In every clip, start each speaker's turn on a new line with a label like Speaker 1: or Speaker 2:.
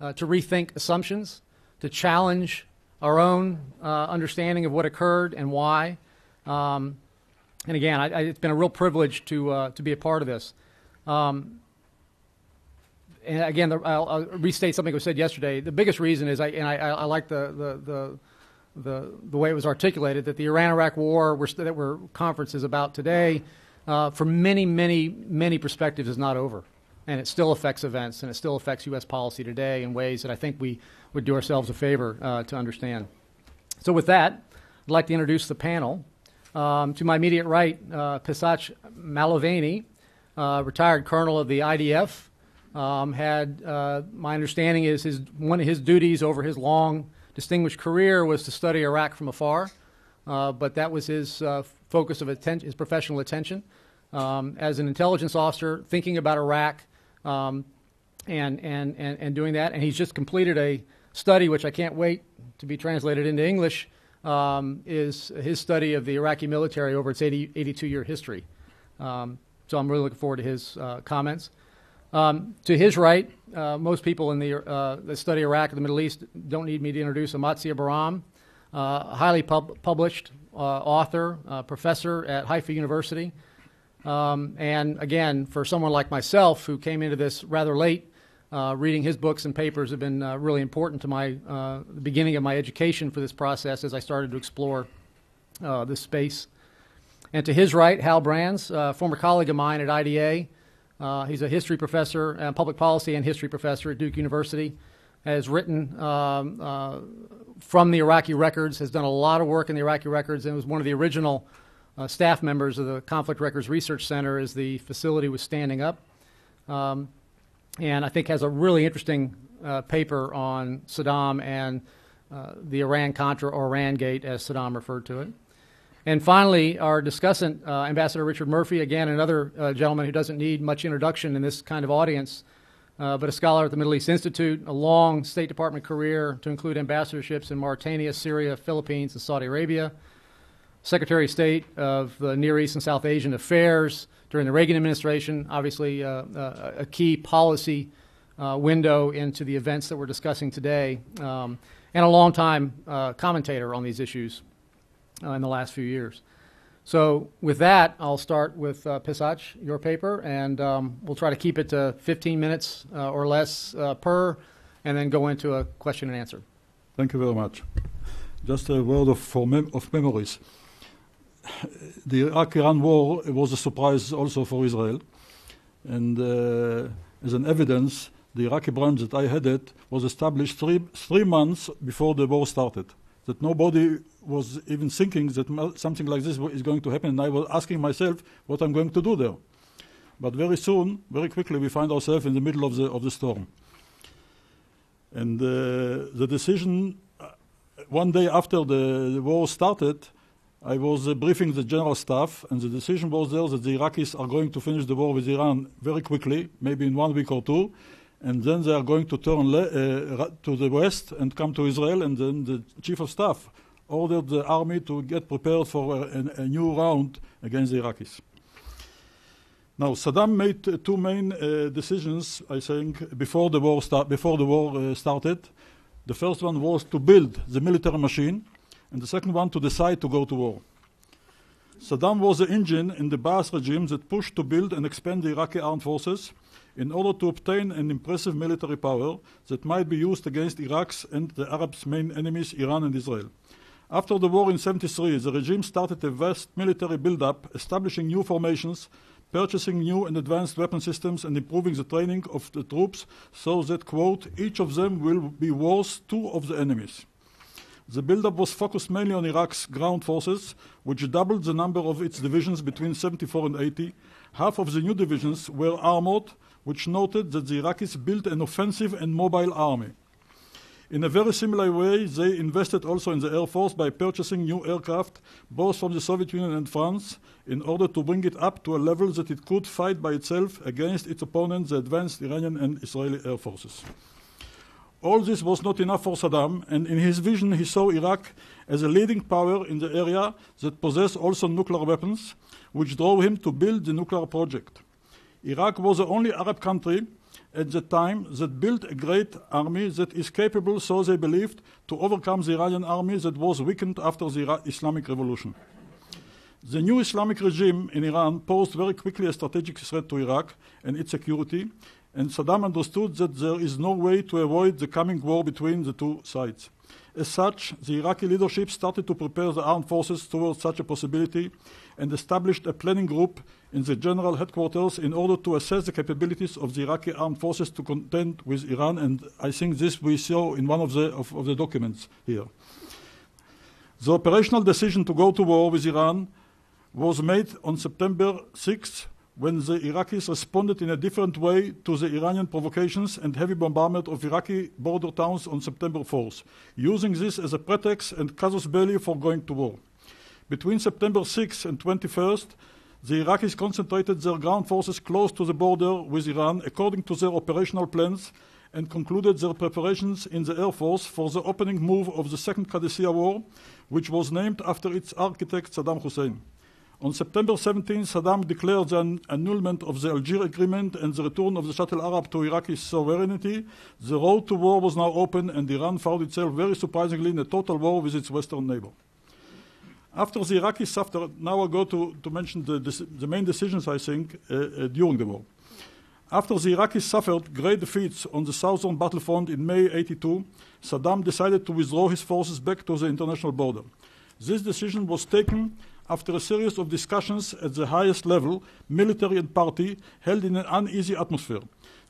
Speaker 1: uh, to rethink assumptions, to challenge our own uh, understanding of what occurred and why. Um, and again, I, I, it's been a real privilege to, uh, to be a part of this. Um, and again, the, I'll, I'll, restate something I said yesterday. The biggest reason is, I, and I, I like the, the, the, the, the way it was articulated, that the Iran-Iraq war we're, that we're conference is about today, uh, from many, many, many perspectives, is not over. And it still affects events, and it still affects U.S. policy today in ways that I think we would do ourselves a favor uh, to understand. So with that, I'd like to introduce the panel. Um, to my immediate right, uh, Pesach Malovany, uh, retired colonel of the IDF, um, had uh, my understanding is his one of his duties over his long distinguished career was to study Iraq from afar, uh, but that was his uh, focus of atten- his professional attention. Um, as an intelligence officer, thinking about Iraq um, and, and, and, and doing that, and he's just completed a study which I can't wait to be translated into English. Um, is his study of the Iraqi military over its 80, 82 year history. Um, so I'm really looking forward to his uh, comments. Um, to his right, uh, most people in the, uh, that study Iraq and the Middle East don't need me to introduce Amatzia Baram, uh, highly pub- published uh, author, uh, professor at Haifa University. Um, and again, for someone like myself who came into this rather late, uh, reading his books and papers have been really important to my the beginning of my education for this process as I started to explore this space. And to his right, Hal Brands, former colleague of mine at IDA. Uh, he's a history professor, and public policy and history professor at Duke University. Has written um, uh, from the Iraqi records, has done a lot of work in the Iraqi records, and was one of the original uh, staff members of the Conflict Records Research Center as the facility was standing up. Um, and I think has a really interesting uh, paper on Saddam and uh, the Iran Contra or Iran Gate, as Saddam referred to it. And finally, our discussant, uh, Ambassador Richard Murphy, again, another uh, gentleman who doesn't need much introduction in this kind of audience, uh, but a scholar at the Middle East Institute, a long State Department career to include ambassadorships in Mauritania, Syria, Philippines, and Saudi Arabia, Secretary of State of the Near East and South Asian Affairs during the Reagan administration, obviously uh, uh, a key policy uh, window into the events that we're discussing today, um, and a longtime commentator on these issues uh, in the last few years. So with that, I'll start with uh, Pesach, your paper, and um, we'll try to keep it to 15 minutes uh, or less uh, per, and then go into a question and answer.
Speaker 2: Thank you very much. Just a word of, mem- of memories. The Iraq-Iran war was a surprise also for Israel, and uh, as an evidence, the Iraqi branch that I headed was established three, three months before the war started. That nobody was even thinking that something like this is going to happen, and I was asking myself what I'm going to do there. But very soon, very quickly, we find ourselves in the middle of the of the storm. And uh, the decision, uh, one day after the, the, war started, I was uh, briefing the general staff, and the decision was there that the Iraqis are going to finish the war with Iran very quickly, maybe in one week or two, and then they are going to turn uh, to the west and come to Israel, and then the chief of staff ordered the army to get prepared for a, a new round against the Iraqis. Now, Saddam made uh, two main uh, decisions, I think, before the war, before the war uh, started. The first one was to build the military machine, and the second one to decide to go to war. Saddam was the engine in the Ba'ath regime that pushed to build and expand the Iraqi armed forces in order to obtain an impressive military power that might be used against Iraq's and the Arabs' main enemies, Iran and Israel. After the war in 73, the regime started a vast military buildup, establishing new formations, purchasing new and advanced weapon systems, and improving the training of the troops so that, quote, each of them will be worth two of the enemies. The buildup was focused mainly on Iraq's ground forces, which doubled the number of its divisions between 74 and 80. Half of the new divisions were armored, which noted that the Iraqis built an offensive and mobile army. In a very similar way, they invested also in the Air Force by purchasing new aircraft, both from the Soviet Union and France, in order to bring it up to a level that it could fight by itself against its opponents, the advanced Iranian and Israeli air forces. All this was not enough for Saddam, and in his vision, he saw Iraq as a leading power in the area that possessed also nuclear weapons, which drove him to build the nuclear project. Iraq was the only Arab country at the time that built a great army that is capable, so they believed, to overcome the Iranian army that was weakened after the Islamic Revolution. The new Islamic regime in Iran posed very quickly a strategic threat to Iraq and its security, and Saddam understood that there is no way to avoid the coming war between the two sides. As such, the Iraqi leadership started to prepare the armed forces towards such a possibility and established a planning group in the general headquarters in order to assess the capabilities of the Iraqi armed forces to contend with Iran. And I think this we saw in one of the, of, of the documents here. The operational decision to go to war with Iran was made on September 6 when the Iraqis responded in a different way to the Iranian provocations and heavy bombardment of Iraqi border towns on September 4th, using this as a pretext and casus belli for going to war. Between September 6th and 21st, the Iraqis concentrated their ground forces close to the border with Iran according to their operational plans and concluded their preparations in the Air Force for the opening move of the Second Qadisiyah War, which was named after its architect Saddam Hussein. On September 17, Saddam declared the annulment of the Algiers Agreement and the return of the Shatt al-Arab to Iraqi sovereignty. The road to war was now open, and Iran found itself very surprisingly in a total war with its western neighbor. After the Iraqis suffered, now I go to, to mention the, the main decisions, I think, uh, uh, during the war. After the Iraqis suffered great defeats on the southern battlefront in May 82, Saddam decided to withdraw his forces back to the international border. This decision was taken after a series of discussions at the highest level, military and party, held in an uneasy atmosphere.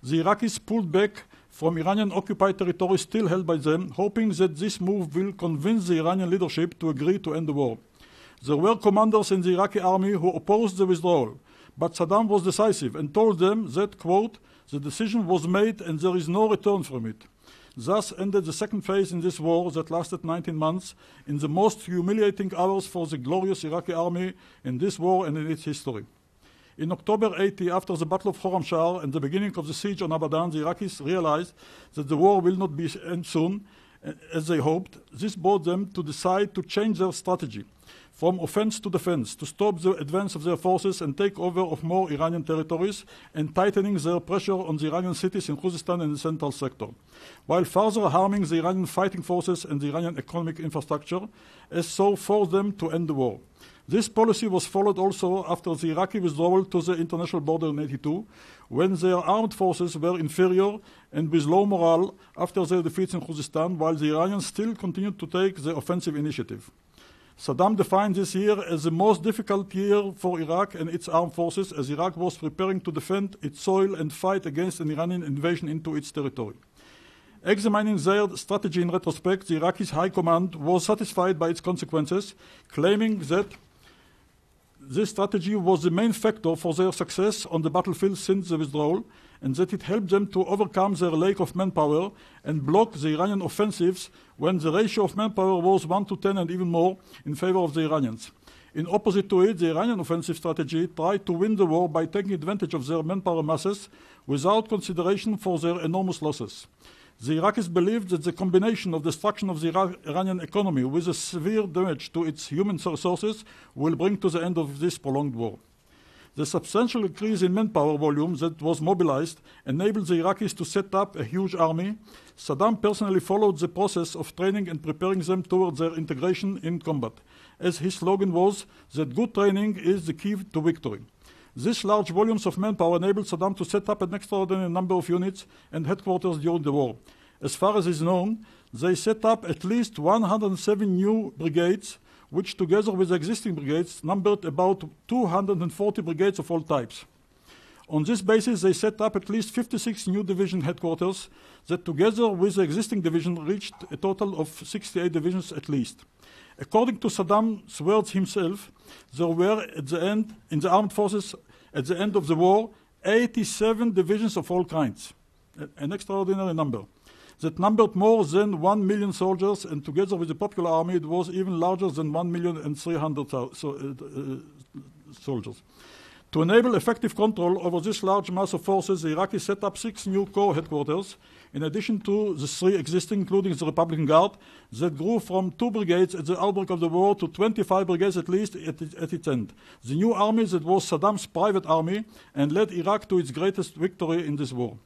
Speaker 2: The Iraqis pulled back from Iranian occupied territory still held by them, hoping that this move will convince the Iranian leadership to agree to end the war. There were commanders in the Iraqi army who opposed the withdrawal, but Saddam was decisive and told them that, quote, the decision was made and there is no return from it. Thus ended the second phase in this war that lasted 19 months, in the most humiliating hours for the glorious Iraqi army in this war and in its history. In October 80, after the Battle of Khorramshahr and the beginning of the siege on Abadan, the Iraqis realized that the war will not be end soon, as they hoped. This brought them to decide to change their strategy from offense to defense, to stop the advance of their forces and take over of more Iranian territories, and tightening their pressure on the Iranian cities in Khuzestan and the central sector, while further harming the Iranian fighting forces and the Iranian economic infrastructure, as so forced them to end the war. This policy was followed also after the Iraqi withdrawal to the international border in 82, when their armed forces were inferior and with low morale after their defeats in Khuzestan, while the Iranians still continued to take the offensive initiative. Saddam defined this year as the most difficult year for Iraq and its armed forces as Iraq was preparing to defend its soil and fight against an Iranian invasion into its territory. Examining their strategy in retrospect, the Iraqi high command was satisfied by its consequences, claiming that this strategy was the main factor for their success on the battlefield since the withdrawal, and that it helped them to overcome their lack of manpower and block the Iranian offensives when the ratio of manpower was 1 to 10 and even more in favor of the Iranians. In opposite to it, the Iranian offensive strategy tried to win the war by taking advantage of their manpower masses without consideration for their enormous losses. The Iraqis believed that the combination of destruction of the Iranian economy with a severe damage to its human resources will bring to the end of this prolonged war. The substantial increase in manpower volume that was mobilized enabled the Iraqis to set up a huge army. Saddam personally followed the process of training and preparing them towards their integration in combat, as his slogan was that good training is the key to victory. These large volumes of manpower enabled Saddam to set up an extraordinary number of units and headquarters during the war. As far as is known, they set up at least 107 new brigades which together with existing brigades numbered about 240 brigades of all types. On this basis, they set up at least 56 new division headquarters that together with the existing division reached a total of 68 divisions at least. According to Saddam's words himself, there were at the end, in the armed forces at the end of the war, 87 divisions of all kinds, an extraordinary number that numbered more than 1 million soldiers, and together with the Popular Army, it was even larger than 1 million and 300,000 so, uh, uh, soldiers. To enable effective control over this large mass of forces, the Iraqis set up six new corps headquarters, in addition to the three existing, including the Republican Guard, that grew from two brigades at the outbreak of the war to 25 brigades at least at, at its end. The new army that was Saddam's private army and led Iraq to its greatest victory in this war.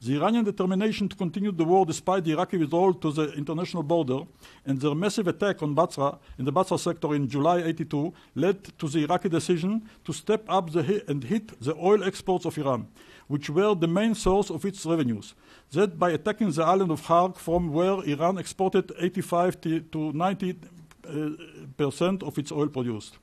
Speaker 2: The Iranian determination to continue the war despite the Iraqi withdrawal to the international border and their massive attack on Basra in the Basra sector in July 82 led to the Iraqi decision to step up hi- and hit the oil exports of Iran, which were the main source of its revenues. That by attacking the island of Harg, from where Iran exported 85 to 90 uh, percent of its oil produced.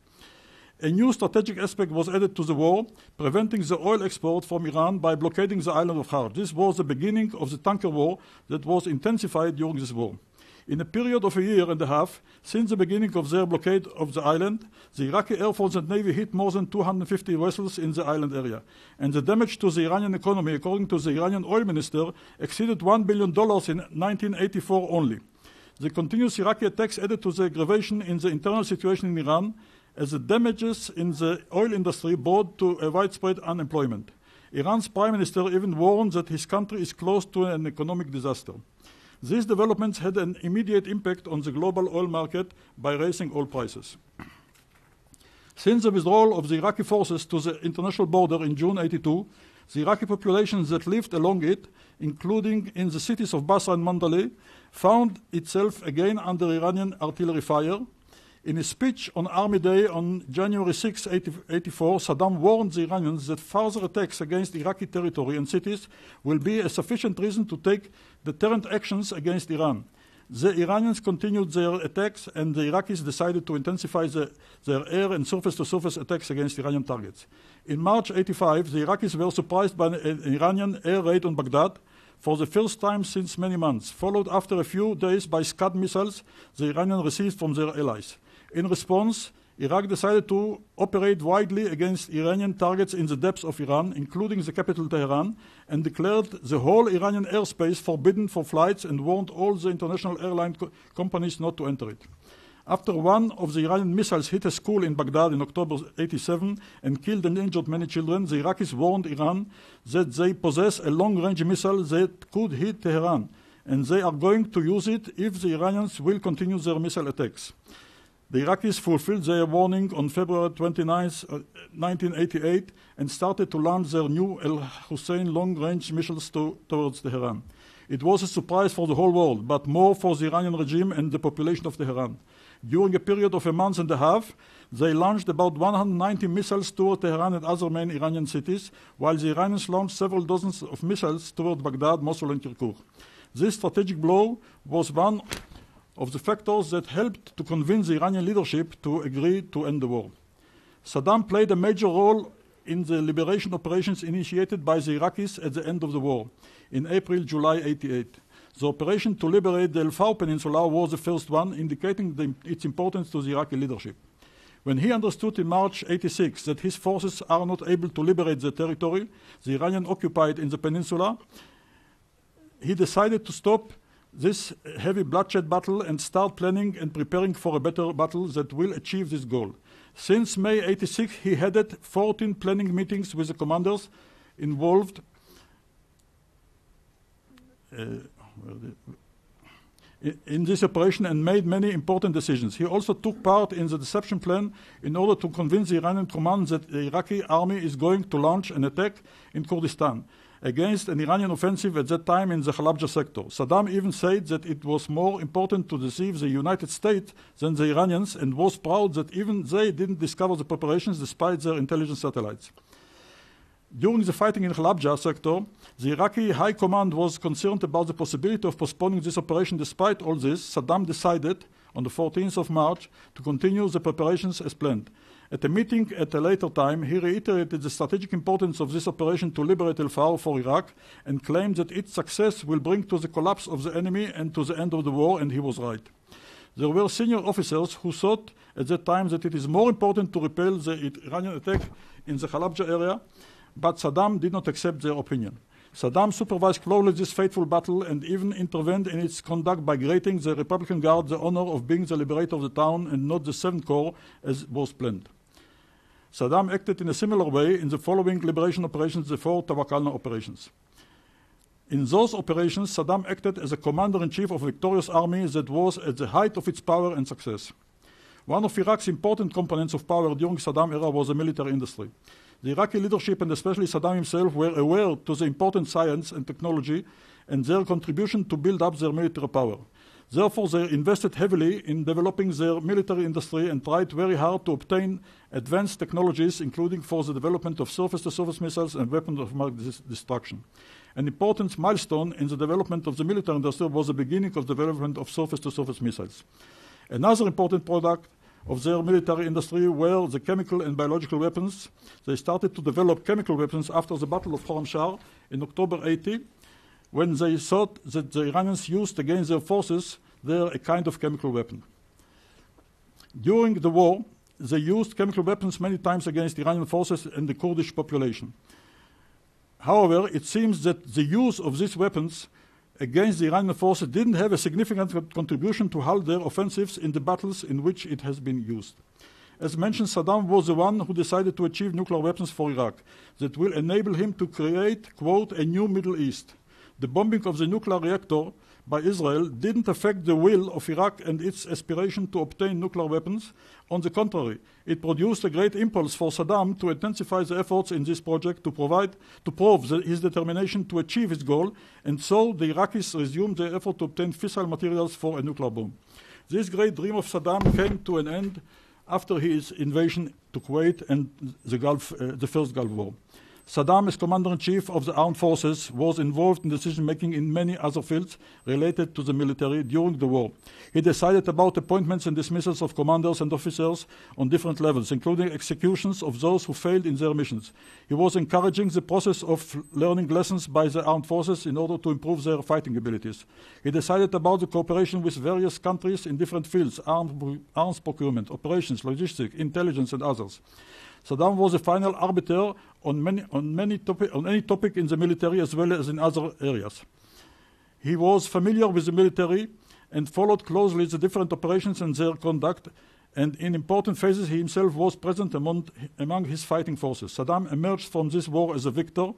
Speaker 2: A new strategic aspect was added to the war, preventing the oil export from Iran by blockading the island of Har. This was the beginning of the tanker war that was intensified during this war. In a period of a year and a half, since the beginning of their blockade of the island, the Iraqi Air Force and Navy hit more than 250 vessels in the island area. And the damage to the Iranian economy, according to the Iranian oil minister, exceeded $1 billion in 1984 only. The continuous Iraqi attacks added to the aggravation in the internal situation in Iran, as the damages in the oil industry brought to a widespread unemployment. Iran's prime minister even warned that his country is close to an economic disaster. These developments had an immediate impact on the global oil market by raising oil prices. Since the withdrawal of the Iraqi forces to the international border in June 82, the Iraqi populations that lived along it, including in the cities of Basra and Mandali, found itself again under Iranian artillery fire. In a speech on Army Day on January 6, 1984, Saddam warned the Iranians that further attacks against Iraqi territory and cities will be a sufficient reason to take deterrent actions against Iran. The Iranians continued their attacks, and the Iraqis decided to intensify the, their air and surface to surface attacks against Iranian targets. In March 85, the Iraqis were surprised by an Iranian air raid on Baghdad for the first time since many months, followed after a few days by Scud missiles the Iranians received from their allies. In response, Iraq decided to operate widely against Iranian targets in the depths of Iran, including the capital Tehran, and declared the whole Iranian airspace forbidden for flights and warned all the international airline co- companies not to enter it. After one of the Iranian missiles hit a school in Baghdad in October 87 and killed and injured many children, the Iraqis warned Iran that they possess a long range missile that could hit Tehran, and they are going to use it if the Iranians will continue their missile attacks. The Iraqis fulfilled their warning on February 29, uh, 1988, and started to launch their new El Hussein long range missiles to, towards Tehran. It was a surprise for the whole world, but more for the Iranian regime and the population of Tehran. During a period of a month and a half, they launched about 190 missiles toward Tehran and other main Iranian cities, while the Iranians launched several dozens of missiles toward Baghdad, Mosul, and Kirkuk. This strategic blow was one of the factors that helped to convince the Iranian leadership to agree to end the war. Saddam played a major role in the liberation operations initiated by the Iraqis at the end of the war in April July 88. The operation to liberate the El Fau Peninsula was the first one, indicating the, its importance to the Iraqi leadership. When he understood in March 86 that his forces are not able to liberate the territory the Iranian occupied in the peninsula, he decided to stop this heavy bloodshed battle and start planning and preparing for a better battle that will achieve this goal. Since May 86, he headed 14 planning meetings with the commanders involved. Uh, in this operation and made many important decisions. He also took part in the deception plan in order to convince the Iranian command that the Iraqi army is going to launch an attack in Kurdistan against an Iranian offensive at that time in the Halabja sector. Saddam even said that it was more important to deceive the United States than the Iranians and was proud that even they didn't discover the preparations despite their intelligence satellites. During the fighting in Halabja sector, the Iraqi high command was concerned about the possibility of postponing this operation. Despite all this, Saddam decided on the 14th of March to continue the preparations as planned. At a meeting at a later time, he reiterated the strategic importance of this operation to liberate El Fau for Iraq and claimed that its success will bring to the collapse of the enemy and to the end of the war, and he was right. There were senior officers who thought at that time that it is more important to repel the Iranian attack in the Halabja area, but Saddam did not accept their opinion. Saddam supervised closely this fateful battle and even intervened in its conduct by granting the Republican Guard the honor of being the liberator of the town and not the Seventh Corps as was planned. Saddam acted in a similar way in the following liberation operations, the four Tawakalna operations. In those operations, Saddam acted as a commander in chief of a victorious army that was at the height of its power and success. One of Iraq's important components of power during Saddam era was the military industry. The Iraqi leadership and especially Saddam himself were aware to the important science and technology and their contribution to build up their military power. Therefore, they invested heavily in developing their military industry and tried very hard to obtain advanced technologies, including for the development of surface-to-surface missiles and weapons of mass destruction. An important milestone in the development of the military industry was the beginning of the development of surface-to-surface missiles. Another important product of their military industry were the chemical and biological weapons. They started to develop chemical weapons after the Battle of Khorramshahr in October 80, when they thought that the Iranians used against their forces there a kind of chemical weapon. During the war, they used chemical weapons many times against Iranian forces and the Kurdish population. However, it seems that the use of these weapons against the Iranian forces didn't have a significant contribution to halt their offensives in the battles in which it has been used. As mentioned, Saddam was the one who decided to achieve nuclear weapons for Iraq that will enable him to create, quote, a new Middle East, the bombing of the nuclear reactor by Israel didn't affect the will of Iraq and its aspiration to obtain nuclear weapons. On the contrary, it produced a great impulse for Saddam to intensify the efforts in this project to provide to prove the, his determination to achieve his goal, and so the Iraqis resumed their effort to obtain fissile materials for a nuclear bomb. This great dream of Saddam came to an end after his invasion to Kuwait and the, Gulf, uh, the First Gulf War. Saddam, as commander-in-chief of the armed forces, was involved in decision-making in many other fields related to the military during the war. He decided about appointments and dismissals of commanders and officers on different levels, including executions of those who failed in their missions. He was encouraging the process of learning lessons by the armed forces in order to improve their fighting abilities. He decided about the cooperation with various countries in different fields, arms procurement, operations, logistics, intelligence, and others. Saddam was a final arbiter on, many, on, many topi- on any topic in the military as well as in other areas. He was familiar with the military and followed closely the different operations and their conduct, and in important phases he himself was present among, among his fighting forces. Saddam emerged from this war as a victor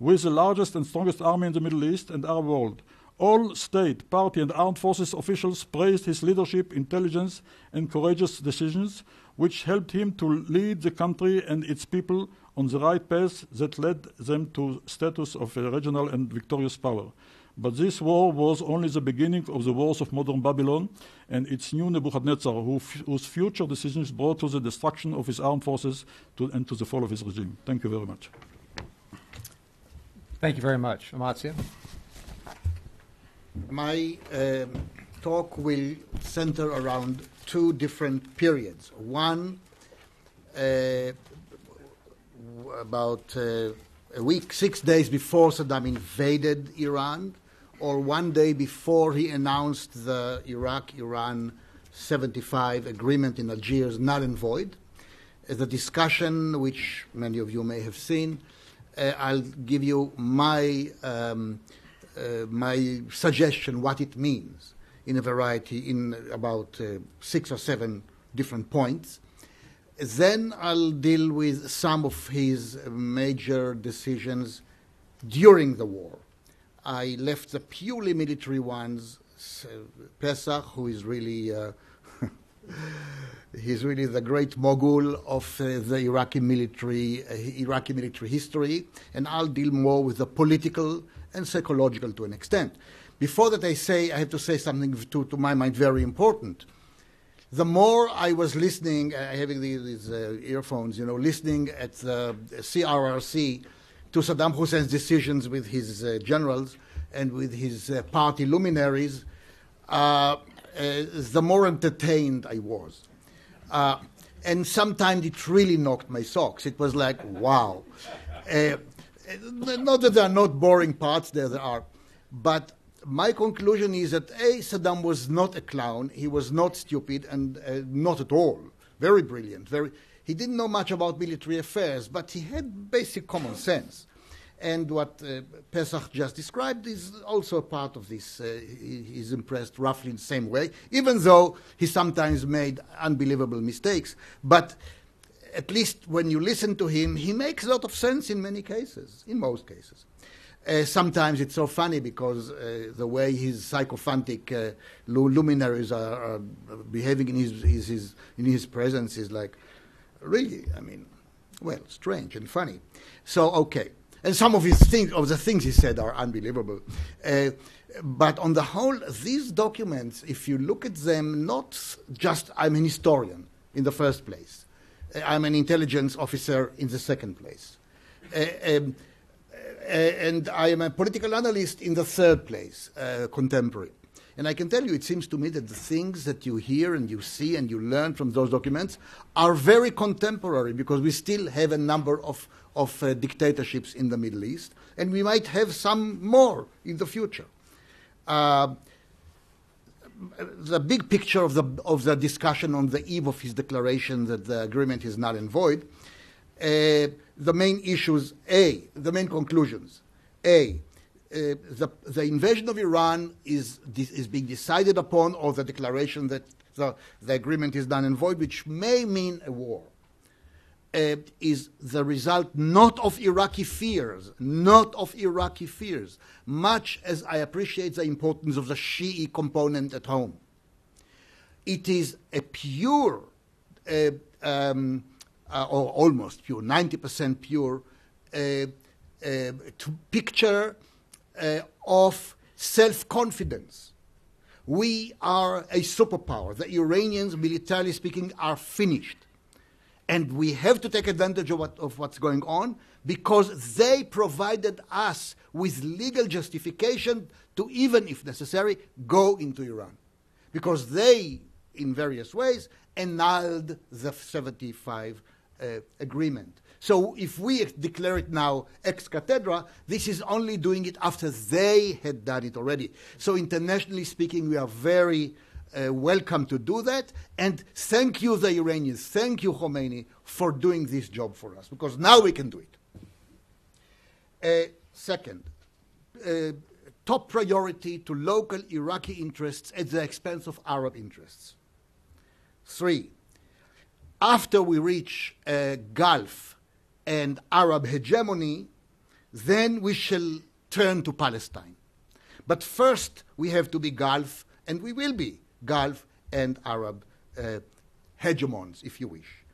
Speaker 2: with the largest and strongest army in the Middle East and Arab world. All state, party, and armed forces officials praised his leadership, intelligence, and courageous decisions, which helped him to lead the country and its people on the right path that led them to status of a regional and victorious power. But this war was only the beginning of the wars of modern Babylon and its new Nebuchadnezzar, who whose future decisions brought to the destruction of his armed forces to, and to the fall of his regime. Thank you very much.
Speaker 1: Thank you very much. Amatzia?
Speaker 3: My um, talk will center around two different periods. One, uh, about uh, a week, six days before Saddam invaded Iran, or one day before he announced the Iraq Iran 75 agreement in Algiers null and void. As a discussion, which many of you may have seen, uh, I'll give you my, um, uh, my suggestion what it means in a variety, in about uh, six or seven different points. Then I'll deal with some of his major decisions during the war. I left the purely military ones. Pesach, who is really uh, he's really the great mogul of uh, the Iraqi military uh, Iraqi military history, and I'll deal more with the political and psychological to an extent. Before that, I say I have to say something to, to my mind very important. The more I was listening, uh, having these, these uh, earphones, you know, listening at the CRRC to Saddam Hussein's decisions with his uh, generals and with his uh, party luminaries, uh, uh, the more entertained I was. and sometimes it really knocked my socks. It was like, wow. not that there are not boring parts, there, there are. But my conclusion is that A, Saddam was not a clown, he was not stupid, and uh, not at all. Very brilliant. Very, he didn't know much about military affairs, but he had basic common sense. And what uh, Pesach just described is also a part of this. Uh, he, he's impressed roughly in the same way, even though he sometimes made unbelievable mistakes. But at least when you listen to him, he makes a lot of sense in many cases, in most cases. Uh, sometimes it's so funny because uh, the way his sycophantic uh, luminaries are, are, behaving in his, his, his, in his presence is like, really, I mean, Well, strange and funny. So, okay. And some of his things, of the things he said are unbelievable. Uh, but on the whole, these documents, if you look at them, not just I'm an historian in the first place, uh, I'm an intelligence officer in the second place, uh, um, and I am a political analyst in the third place, uh, contemporary. And I can tell you, it seems to me that the things that you hear and you see and you learn from those documents are very contemporary because we still have a number of, of uh, dictatorships in the Middle East, and we might have some more in the future. Uh, the big picture of the, of the discussion on the eve of his declaration that the agreement is null and void, uh, the main issues A, the main conclusions. A, uh, the, the invasion of Iran is, is being decided upon, or the declaration that the, the agreement is null and void, which may mean a war. Uh, is the result not of Iraqi fears, not of Iraqi fears, much as I appreciate the importance of the Shi'i component at home. It is a pure, uh, um, uh, or almost pure, 90% pure, uh, uh, picture uh, of self confidence. We are a superpower. The Iranians, militarily speaking, are finished and we have to take advantage of, what, of, what's going on because they provided us with legal justification to, even if necessary, go into Iran. Because they, in various ways, annulled the 75 uh, agreement. So if we declare it now ex cathedra, this is only doing it after they had done it already. So internationally speaking, we are very uh, welcome to do that. And thank you, the Iranians, thank you, Khomeini, for doing this job for us, because now we can do it. Uh, second, uh, top priority to local Iraqi interests at the expense of Arab interests. Three, after we reach Gulf and Arab hegemony, then we shall turn to Palestine. But first, we have to be Gulf, and we will be Gulf and Arab uh, hegemons, if you wish.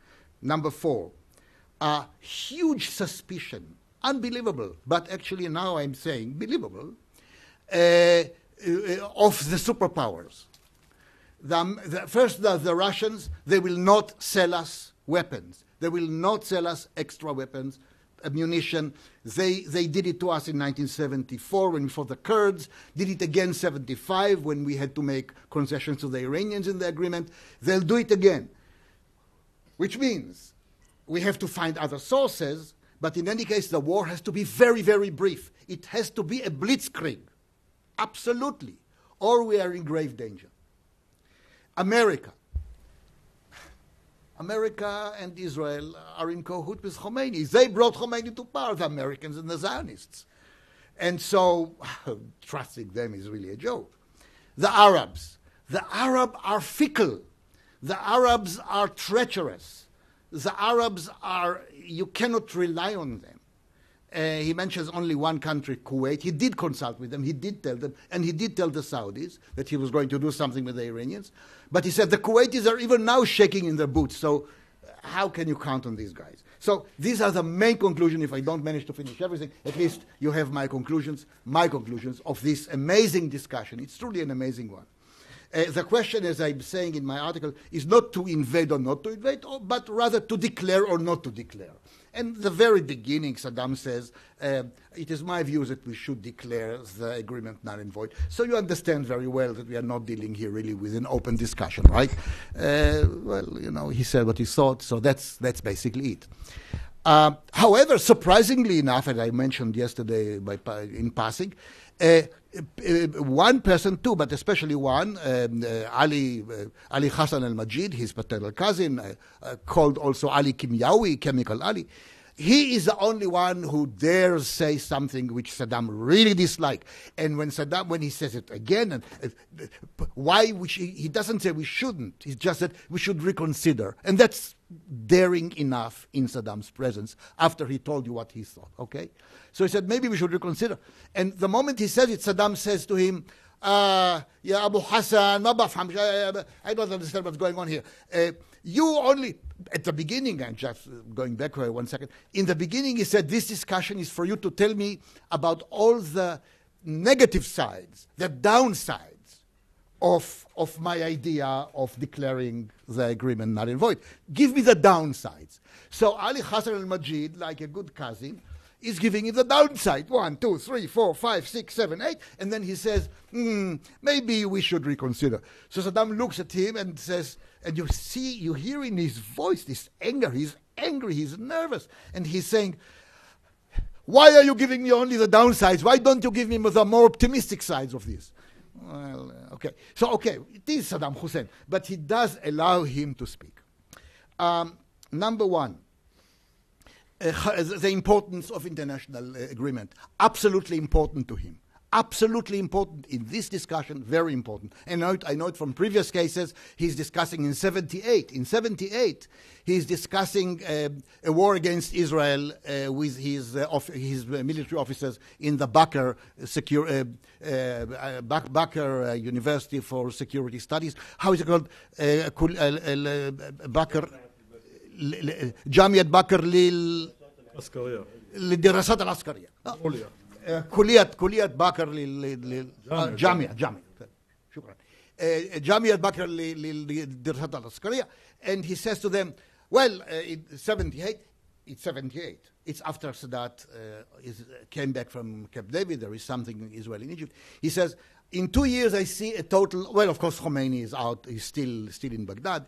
Speaker 3: Number four, a huge suspicion, unbelievable, but actually now I'm saying believable, uh, uh, of the superpowers. The, the, first, the, the Russians, they will not sell us weapons. They will not sell us extra weapons ammunition. They, they did it to us in 1974 when we fought the Kurds, did it again 75 when we had to make concessions to the Iranians in the agreement. They'll do it again, which means we have to find other sources, but in any case, the war has to be very, very brief. It has to be a blitzkrieg, absolutely, or we are in grave danger. America America and Israel are in cahoot with Khomeini. They brought Khomeini to power, the Americans and the Zionists. And so trusting them is really a joke. The Arabs. The Arabs are fickle. The Arabs are treacherous. The Arabs are, you cannot rely on them. Uh, he mentions only one country, Kuwait. He did consult with them, he did tell them, and he did tell the Saudis that he was going to do something with the Iranians. But he said the Kuwaitis are even now shaking in their boots, so how can you count on these guys? So these are the main conclusions. If I don't manage to finish everything, at least you have my conclusions, my conclusions of this amazing discussion. It's truly an amazing one. Uh, the question, as I'm saying in my article, is not to invade or not to invade, but rather to declare or not to declare. And the very beginning, Saddam says, uh, it is my view that we should declare the agreement null and void. So you understand very well that we are not dealing here really with an open discussion, right? Uh, well, you know, he said what he thought, so that's, that's basically it. Uh, however, surprisingly enough, as I mentioned yesterday by, in passing, uh, uh, one person too, but especially one, um, uh, Ali uh, Ali Hassan al Majid, his paternal cousin, uh, uh, called also Ali Kimyawi, Chemical Ali. He is the only one who dares say something which Saddam really disliked. And when Saddam, when he says it again, and why he, he doesn't say we shouldn't. It's just that we should reconsider, and that's daring enough in Saddam's presence after he told you what he thought. Okay. So he said, maybe we should reconsider. And the moment he says it, Saddam says to him, uh, yeah, Abu Hassan, ما بفهم, I, I don't understand what's going on here. Uh, you only, at the beginning, and just going back for one second, in the beginning he said, this discussion is for you to tell me about all the negative sides, the downsides of, of my idea of declaring the agreement null and void. Give me the downsides. So Ali Hassan al-Majid, like a good cousin, is giving him the downside. One, two, three, four, five, six, seven, eight. And then he says, hmm, maybe we should reconsider. So Saddam looks at him and says, and you see, you hear in his voice this anger. He's angry, he's nervous. And he's saying, why are you giving me only the downsides? Why don't you give me the more optimistic sides of this? Well, uh, okay. So, okay, it is Saddam Hussein, but he does allow him to speak. Um, number one, uh, the importance of international uh, agreement. Absolutely important to him absolutely important in this discussion, very important. And I know, it, I know it from previous cases, he's discussing in 78. In 78, he's discussing uh, a war against Israel uh, with his, uh, of, his military officers in the Bakr, uh, secure, uh, uh, University for Security Studies. How is it called? Bakr. جامعة بكر لل للدراسات العسكرية.
Speaker 2: عليا
Speaker 3: كلية كلية بكر للجامعة جامعة شكرا جامعة بكر للدراسات العسكرية and he says to them well uh, in 78 it's 78 it's after Sadat uh, is, came back from Camp David there is something in Israel in Egypt he says in two years I see a total well of course Khomeini is out he's still still in Baghdad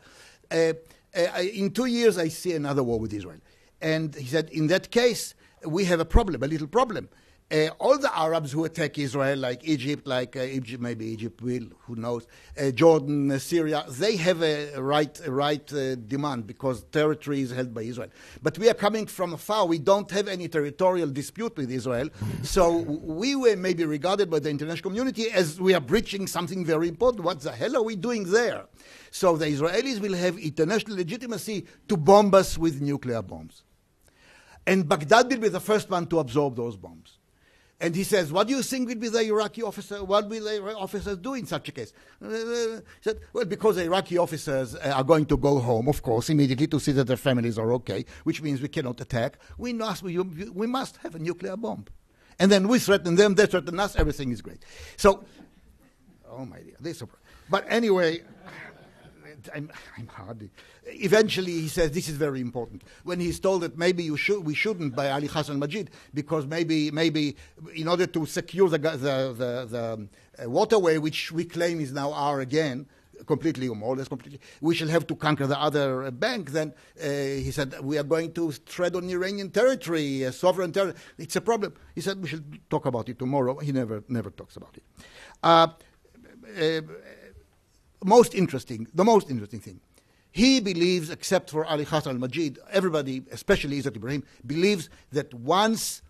Speaker 3: uh, uh, in two years, I see another war with Israel. And he said, in that case, we have a problem, a little problem. Uh, all the Arabs who attack Israel, like Egypt, like uh, Egypt, maybe Egypt will, who knows, uh, Jordan, uh, Syria, they have a right, a right uh, demand because territory is held by Israel. But we are coming from afar. We don't have any territorial dispute with Israel. so we were maybe regarded by the international community as we are breaching something very important. What the hell are we doing there? So the Israelis will have international legitimacy to bomb us with nuclear bombs. And Baghdad will be the first one to absorb those bombs. And he says, What do you think will be the Iraqi officer? What will the officers do in such a case? Uh, he said, Well, because the Iraqi officers uh, are going to go home, of course, immediately to see that their families are okay, which means we cannot attack. We must, we, we must have a nuclear bomb. And then we threaten them, they threaten us, everything is great. So, oh my dear, this. But anyway, I'm, I'm. Eventually, he says this is very important. When he's told that maybe you should, we shouldn't by Ali Hassan Majid because maybe, maybe in order to secure the, the, the, the uh, waterway, which we claim is now our again, completely or more or less completely, we shall have to conquer the other uh, bank. Then uh, he said, we are going to tread on Iranian territory, sovereign territory. It's a problem. He said, we should talk about it tomorrow. He never, never talks about it. Uh, uh, most interesting, the most interesting thing. He believes, except for Ali Hassan al-Majid, everybody, especially Izzat Ibrahim, believes that once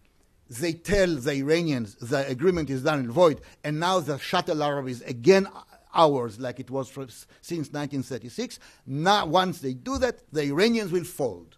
Speaker 3: they tell the Iranians the agreement is done and void, and now the Shatt al-Arab is again ours, like it was for, since 1936, now once they do that, the Iranians will fold.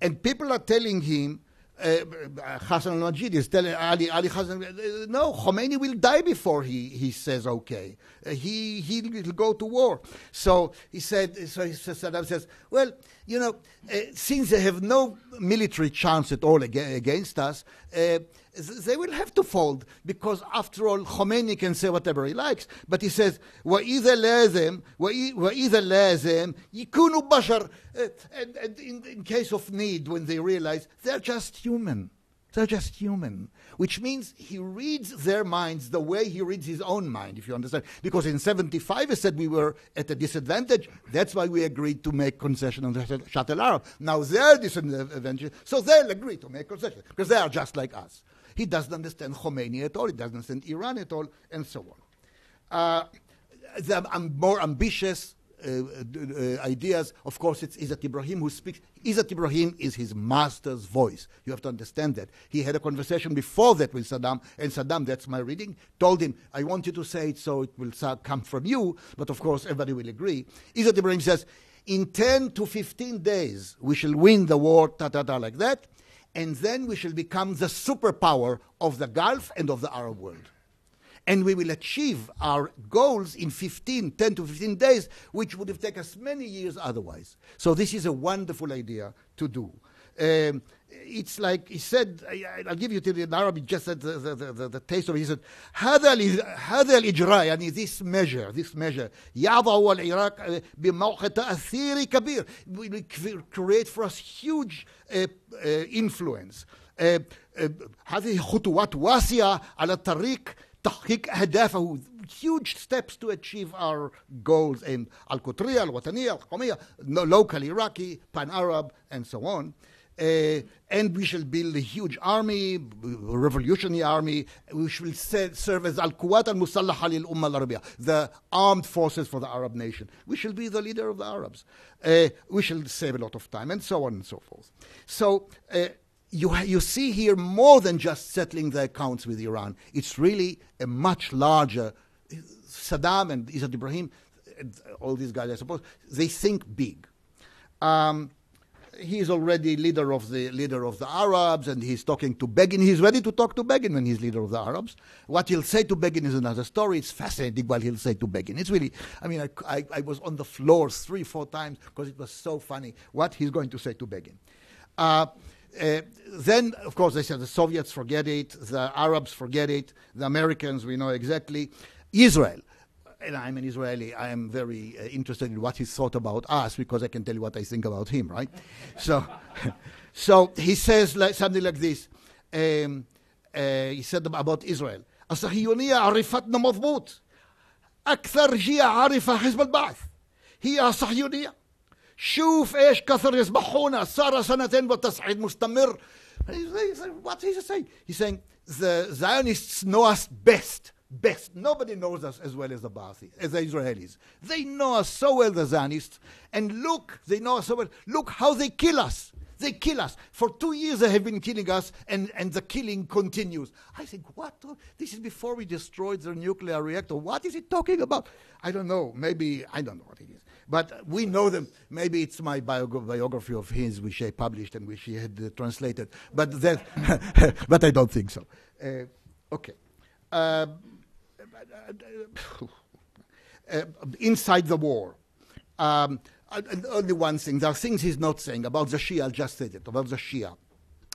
Speaker 3: And people are telling him uh, Hassan al-Majid is telling Ali, Ali Hassan, uh, no, Khomeini will die before he, he says okay. Uh, he, he'll go to war. So he said, so Saddam says, well, you know, uh, since they have no military chance at all ag- against us, they will have to fold because, after all, Khomeini can say whatever he likes. But he says, وَإِذَا لَازِمْ وَإِذَا لَازِمْ يكونوا بشر. And, and in, in case of need, when they realize they're just human. They're just human, which means he reads their minds the way he reads his own mind, if you understand. Because in 75, he said we were at a disadvantage. That's why we agreed to make concession on the Shatt al-Arab. Now they're disadvantaged, so they'll agree to make concession, because they are just like us. He doesn't understand Khomeini at all, he doesn't understand Iran at all, and so on. Uh, the um, more ambitious Uh, uh, uh, ideas. Of course, it's Izzat Ibrahim who speaks. Izzat Ibrahim is his master's voice. You have to understand that. He had a conversation before that with Saddam, and Saddam, that's my reading, told him, I want you to say it so it will come from you, but of course, everybody will agree. Izzat Ibrahim says, in 10 to 15 days, we shall win the war, ta ta ta, like that, and then we shall become the superpower of the Gulf and of the Arab world and we will achieve our goals in 15, 10 to 15 days, which would have taken us many years otherwise. So this is a wonderful idea to do. Um, it's like he said, I, will give you to the Arabic just the, the, the, the, taste of it. He said, هذا هذا الإجراء يعني this measure, this measure يضع العراق بموقع تأثير كبير will create for us huge uh, uh, influence. Uh, هذه خطوات واسعة على الطريق تحقيق أهدافه huge steps to achieve our goals in القطرية الوطنية القومية local Iraqi, pan-Arab and so on. Uh, and we shall build a huge army, revolutionary army, which will serve as Al-Quwat al-Musallaha lil-Ummah al-Arabiya, the armed forces for the Arab nation. We shall be the leader of the Arabs. Uh, we shall save a lot of time, and so on and so forth. So uh, you, you see here more than just settling the accounts with Iran. It's really a much larger. Saddam and Izzat Ibrahim, all these guys, I suppose, they think big. Um, he is already leader of the leader of the Arabs, and he's talking to Begin. He's ready to talk to Begin when he's leader of the Arabs. What he'll say to Begin is another story. It's fascinating what he'll say to Begin. It's really, I mean, I, I, I was on the floor three, four times because it was so funny what he's going to say to Begin. Uh, uh, then, of course, they said the Soviets forget it, the Arabs forget it, the Americans, we know exactly. Israel and I'm an Israeli, I am very uh, interested in what he thought about us because I can tell you what I think about him, right? so, so he says like, something like this. Um, uh, he said about Israel. الصهيونية عرفتنا مضبوط أكثر جهة عارفة حزب البعث هي الصهيونية شوف ايش كثر يسبحونا صار سنتين والتصعيد مستمر what is he saying? He's saying the Zionists know us best best. Nobody knows us as well as the Baathis, as the Israelis. They know us so well, the Zionists. And look, they know us so well. Look how they kill us. They kill us. For two years they have been killing us, and, and the killing continues. I think, what? This is before we destroyed their nuclear reactor. What is he talking about? I don't know. Maybe, I don't know what it is. But we know them. Maybe it's my biog- biography of his, which I published and which he had uh, translated. But, that, but I don't think so. Uh, okay. Uh, uh, inside the war. Um, only one thing. There are things he's not saying about the Shia. I'll just say it about the Shia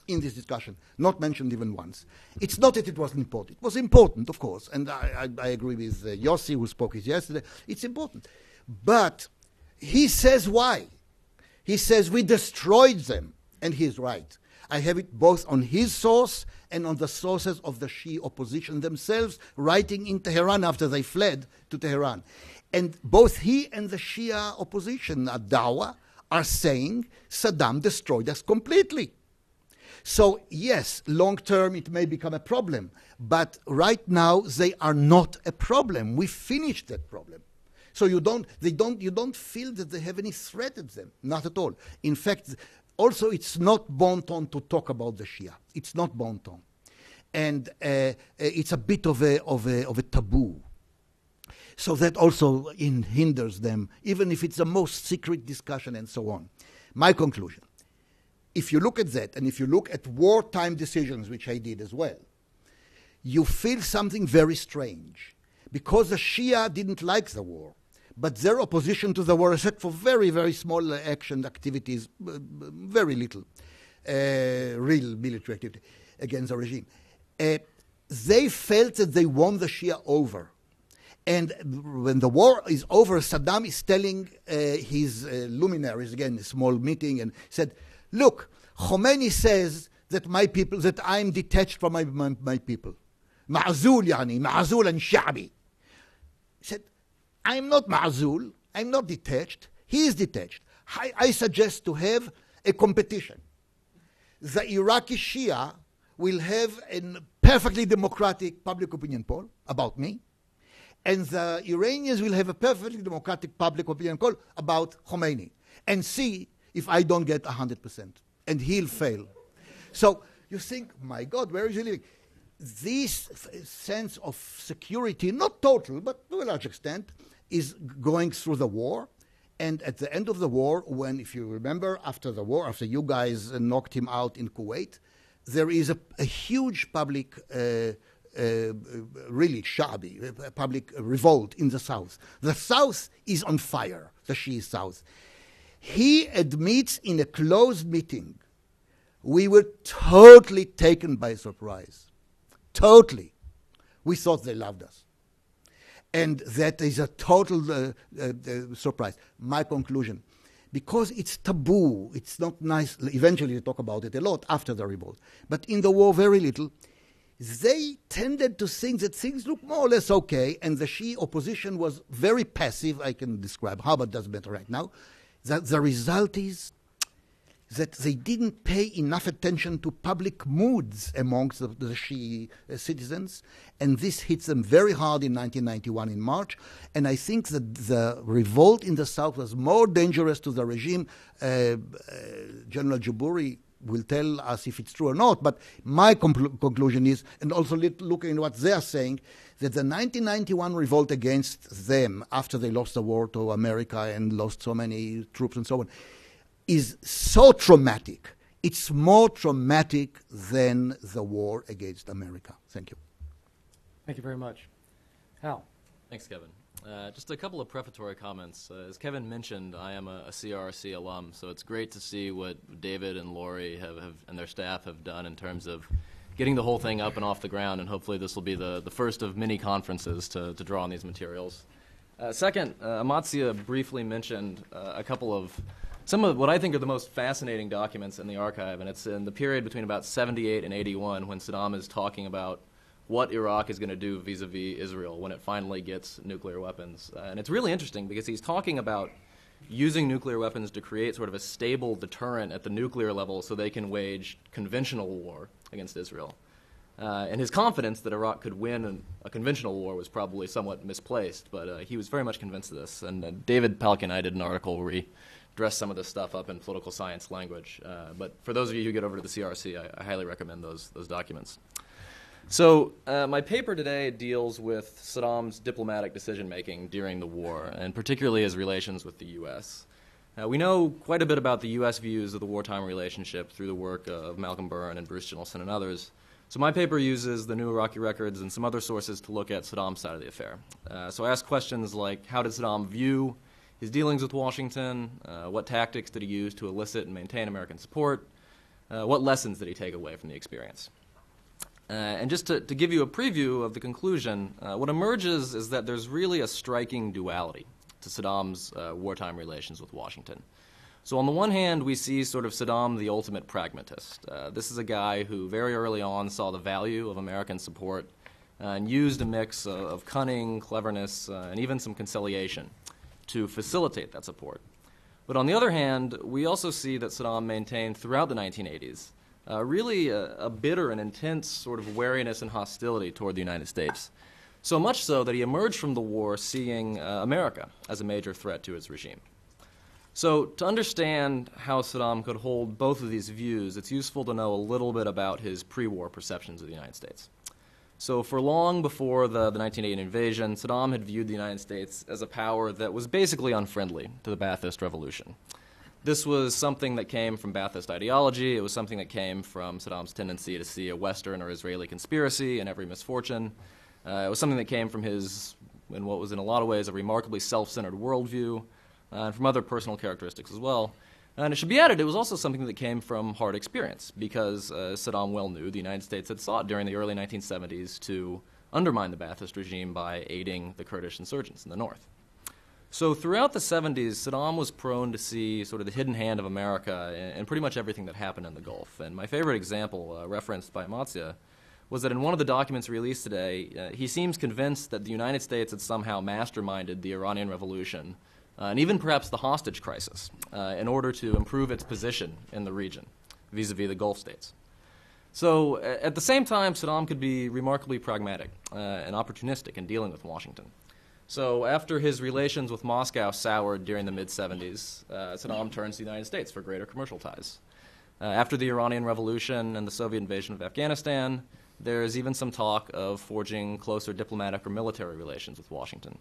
Speaker 3: in this discussion, not mentioned even once. It's not that it wasn't important. It was important, of course, and I, I, I agree with uh, Yossi, who spoke it yesterday. It's important. But he says why. He says we destroyed them, and he's right. I have it both on his source and on the sources of the Shia opposition themselves, writing in Tehran after they fled to Tehran. And both he and the Shia opposition, Dawa, are saying Saddam destroyed us completely. So, yes, long term it may become a problem, but right now they are not a problem. We finished that problem. So you don't, they don't, you don't feel that they have any threat at them, not at all. In fact, also, it's not bon ton to talk about the Shia. It's not bon ton. And uh, uh, it's a bit of a, of, a, of a taboo. So that also in, hinders them, even if it's the most secret discussion and so on. My conclusion if you look at that, and if you look at wartime decisions, which I did as well, you feel something very strange. Because the Shia didn't like the war, but their opposition to the war, except for very, very small action activities, very little uh, real military activity against the regime, uh, they felt that they won the Shia over. And when the war is over, Saddam is telling uh, his uh, luminaries, again, a small meeting, and said, Look, Khomeini says that my people, that I'm detached from my, my, my people. معزول يعني معزول عن شعبي. He said, I'm not ma'zul, I'm not detached, he is detached. I, I suggest to have a competition. The Iraqi Shia will have a perfectly democratic public opinion poll about me, and the Iranians will have a perfectly democratic public opinion poll about Khomeini, and see if I don't get 100%, and he'll fail. So you think, my God, where is he living? This sense of security, not total, but to a large extent, is going through the war. And at the end of the war, when, if you remember, after the war, after you guys knocked him out in Kuwait, there is a, a huge public uh, uh, really shabby, public revolt in the South. The South is on fire, the Shi'i South. He admits in a closed meeting, we were totally taken by surprise. Totally. We thought they loved us. And that is a total uh, uh, uh, surprise. My conclusion because it's taboo, it's not nice. Eventually, they talk about it a lot after the revolt, but in the war, very little. They tended to think that things look more or less okay, and the Shi'i opposition was very passive. I can describe how, but doesn't matter right now. That the result is that they didn't pay enough attention to public moods amongst the, the uh, citizens, and this hits them very hard in 1991 in March. And I think that the revolt in the south was more dangerous to the regime. Uh, uh, General Jabouri will tell us if it's true or not, but my conclusion is, and also looking at what they're saying, that the 1991 revolt against them after they lost the war to America and lost so many troops and so on is so traumatic. It's more traumatic than the war against America. Thank you.
Speaker 1: Thank you very much. Hal.
Speaker 4: Thanks, Kevin. Uh, just a couple of prefatory comments. Uh, as Kevin mentioned, I am a, a, CRC alum, so it's great to see what David and Lori have, have, and their staff have done in terms of getting the whole thing up and off the ground, and hopefully this will be the, the first of many conferences to, to draw on these materials. Uh, second, uh, Amatzia briefly mentioned uh, a couple of some of what I think are the most fascinating documents in the archive, and it's in the period between about 78 and 81 when Saddam is talking about what Iraq is going to do vis a vis Israel when it finally gets nuclear weapons. Uh, and it's really interesting because he's talking about using nuclear weapons to create sort of a stable deterrent at the nuclear level so they can wage conventional war against Israel. Uh, and his confidence that Iraq could win a conventional war was probably somewhat misplaced, but uh, he was very much convinced of this. And uh, David Palkki and I did an article where he dress some of this stuff up in political science language. Uh, but for those of you who get over to the CRC, I, I highly recommend those, those documents. So, uh, my paper today deals with Saddam's diplomatic decision making during the war, and particularly his relations with the U.S. Uh, we know quite a bit about the U.S. views of the wartime relationship through the work of Malcolm Byrne and Bruce Jentleson and others. So, my paper uses the new Iraqi records and some other sources to look at Saddam's side of the affair. Uh, so, I ask questions like how did Saddam view his dealings with Washington, uh, what tactics did he use to elicit and maintain American support, uh, what lessons did he take away from the experience. Uh, and just to, to, give you a preview of the conclusion, uh, what emerges is that there's really a striking duality to Saddam's uh, wartime relations with Washington. So, on the one hand, we see sort of Saddam the ultimate pragmatist. Uh, this is a guy who very early on saw the value of American support and used a mix of, of cunning, cleverness, and even some conciliation to facilitate that support. But on the other hand, we also see that Saddam maintained throughout the 1980s uh, really a, a, bitter and intense sort of wariness and hostility toward the United States. So much so that he emerged from the war seeing uh, America as a major threat to his regime. So, to understand how Saddam could hold both of these views, it's useful to know a little bit about his pre war perceptions of the United States. So, for long before the, the 1980 invasion, Saddam had viewed the United States as a power that was basically unfriendly to the Ba'athist revolution. This was something that came from Ba'athist ideology. It was something that came from Saddam's tendency to see a Western or Israeli conspiracy in every misfortune. Uh, it was something that came from his, in what was in a lot of ways a remarkably self centered worldview, uh, and from other personal characteristics as well. And it should be added, it was also something that came from hard experience because uh, Saddam well knew the United States had sought during the early 1970s to undermine the Ba'athist regime by aiding the Kurdish insurgents in the north. So throughout the 70s, Saddam was prone to see sort of the hidden hand of America in, in pretty much everything that happened in the Gulf. And my favorite example, uh, referenced by Amatzia, was that in one of the documents released today, uh, he seems convinced that the United States had somehow masterminded the Iranian Revolution uh, and even perhaps the hostage crisis uh, in order to improve its position in the region vis a vis the Gulf states. So, at the same time, Saddam could be remarkably pragmatic uh, and opportunistic in dealing with Washington. So, after his relations with Moscow soured during the mid 70s, uh, Saddam turns to the United States for greater commercial ties. Uh, after the Iranian Revolution and the Soviet invasion of Afghanistan, there is even some talk of forging closer diplomatic or military relations with Washington.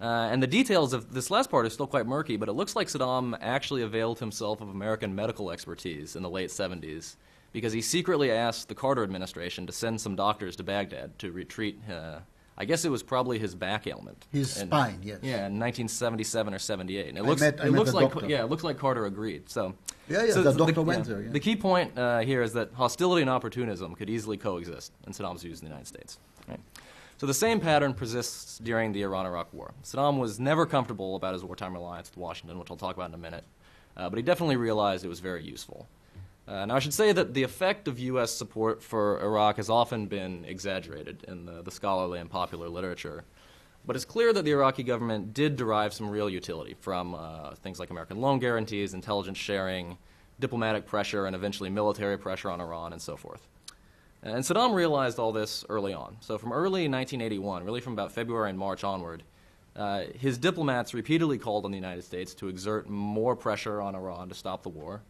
Speaker 4: Uh, and the details of this last part are still quite murky, but it looks like Saddam actually availed himself of American medical expertise in the late 70s because he secretly asked the Carter administration to send some doctors to Baghdad to retreat. Uh, I guess it was probably his back ailment.
Speaker 3: His
Speaker 4: And-
Speaker 3: spine, yes.
Speaker 4: Yeah, in 1977 or 78. And it
Speaker 3: I
Speaker 4: looks,
Speaker 3: met-
Speaker 4: it looks like
Speaker 3: doctor.
Speaker 4: yeah, it looks like Carter agreed. So
Speaker 3: Yeah, yeah,
Speaker 4: so
Speaker 3: the
Speaker 4: the-
Speaker 3: doctor went
Speaker 4: yeah.
Speaker 3: there, yeah.
Speaker 4: The key point uh, here is that hostility and opportunism could easily coexist in Saddam's views in the United States. Right? So the same pattern persists during the Iran-Iraq War. Saddam was never comfortable about his wartime alliance with Washington, which I'll talk about in a minute, uh, but he definitely realized it was very useful. Uh, now, I should say that the effect of U.S. support for Iraq has often been exaggerated in the, the scholarly and popular literature. But it's clear that the Iraqi government did derive some real utility from uh, things like American loan guarantees, intelligence sharing, diplomatic pressure, and eventually military pressure on Iran, and so forth. And Saddam realized all this early on. So, from early 1981, really from about February and March onward, uh, his diplomats repeatedly called on the United States to exert more pressure on Iran to stop the war.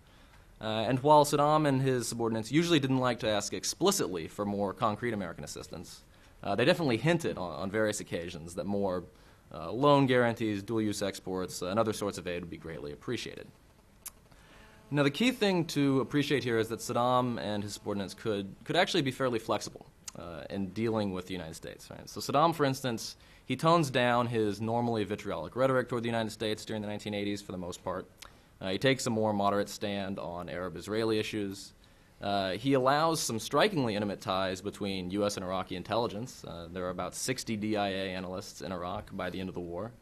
Speaker 4: Uh, and while Saddam and his subordinates usually didn't like to ask explicitly for more concrete American assistance, uh, they definitely hinted on, on various occasions that more uh, loan guarantees, dual use exports, uh, and other sorts of aid would be greatly appreciated. Now, the key thing to appreciate here is that Saddam and his subordinates could, could actually be fairly flexible uh, in dealing with the United States. Right? So, Saddam, for instance, he tones down his normally vitriolic rhetoric toward the United States during the 1980s for the most part. Uh, he takes a more moderate stand on Arab Israeli issues. Uh, he allows some strikingly intimate ties between U.S. and Iraqi intelligence. Uh, there are about 60 DIA analysts in Iraq by the end of the war.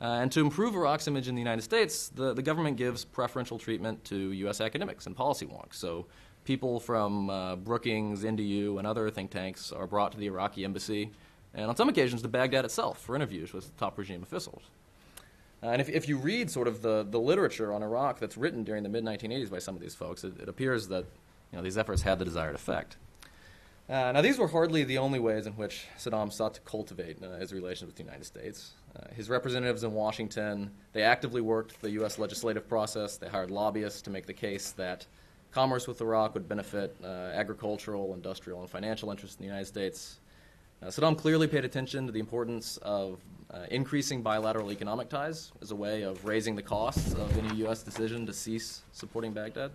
Speaker 4: Uh, and to improve Iraq's image in the United States, the, the government gives preferential treatment to U.S. academics and policy wonks. So people from uh, Brookings, NDU, and other think tanks are brought to the Iraqi embassy, and on some occasions to Baghdad itself for interviews with top regime officials. Uh, and if, if you read sort of the, the literature on Iraq that's written during the mid 1980s by some of these folks, it, it appears that you know, these efforts had the desired effect. Uh, now, these were hardly the only ways in which Saddam sought to cultivate uh, his relations with the United States. Uh, his representatives in Washington, they actively worked the U.S. legislative process. They hired lobbyists to make the case that commerce with Iraq would benefit uh, agricultural, industrial, and financial interests in the United States. Saddam clearly paid attention to the importance of uh, increasing bilateral economic ties as a way of raising the costs of any U.S. decision to cease supporting Baghdad.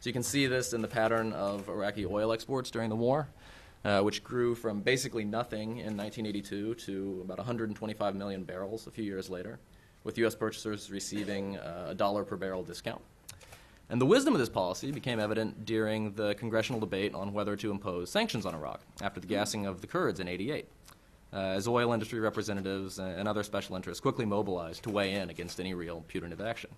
Speaker 4: So you can see this in the pattern of Iraqi oil exports during the war, uh, which grew from basically nothing in 1982 to about 125 million barrels a few years later, with U.S. purchasers receiving uh, a dollar per barrel discount. And the wisdom of this policy became evident during the congressional debate on whether to impose sanctions on Iraq after the gassing of the Kurds in 88, uh, as oil industry representatives and other special interests quickly mobilized to weigh in against any real punitive action.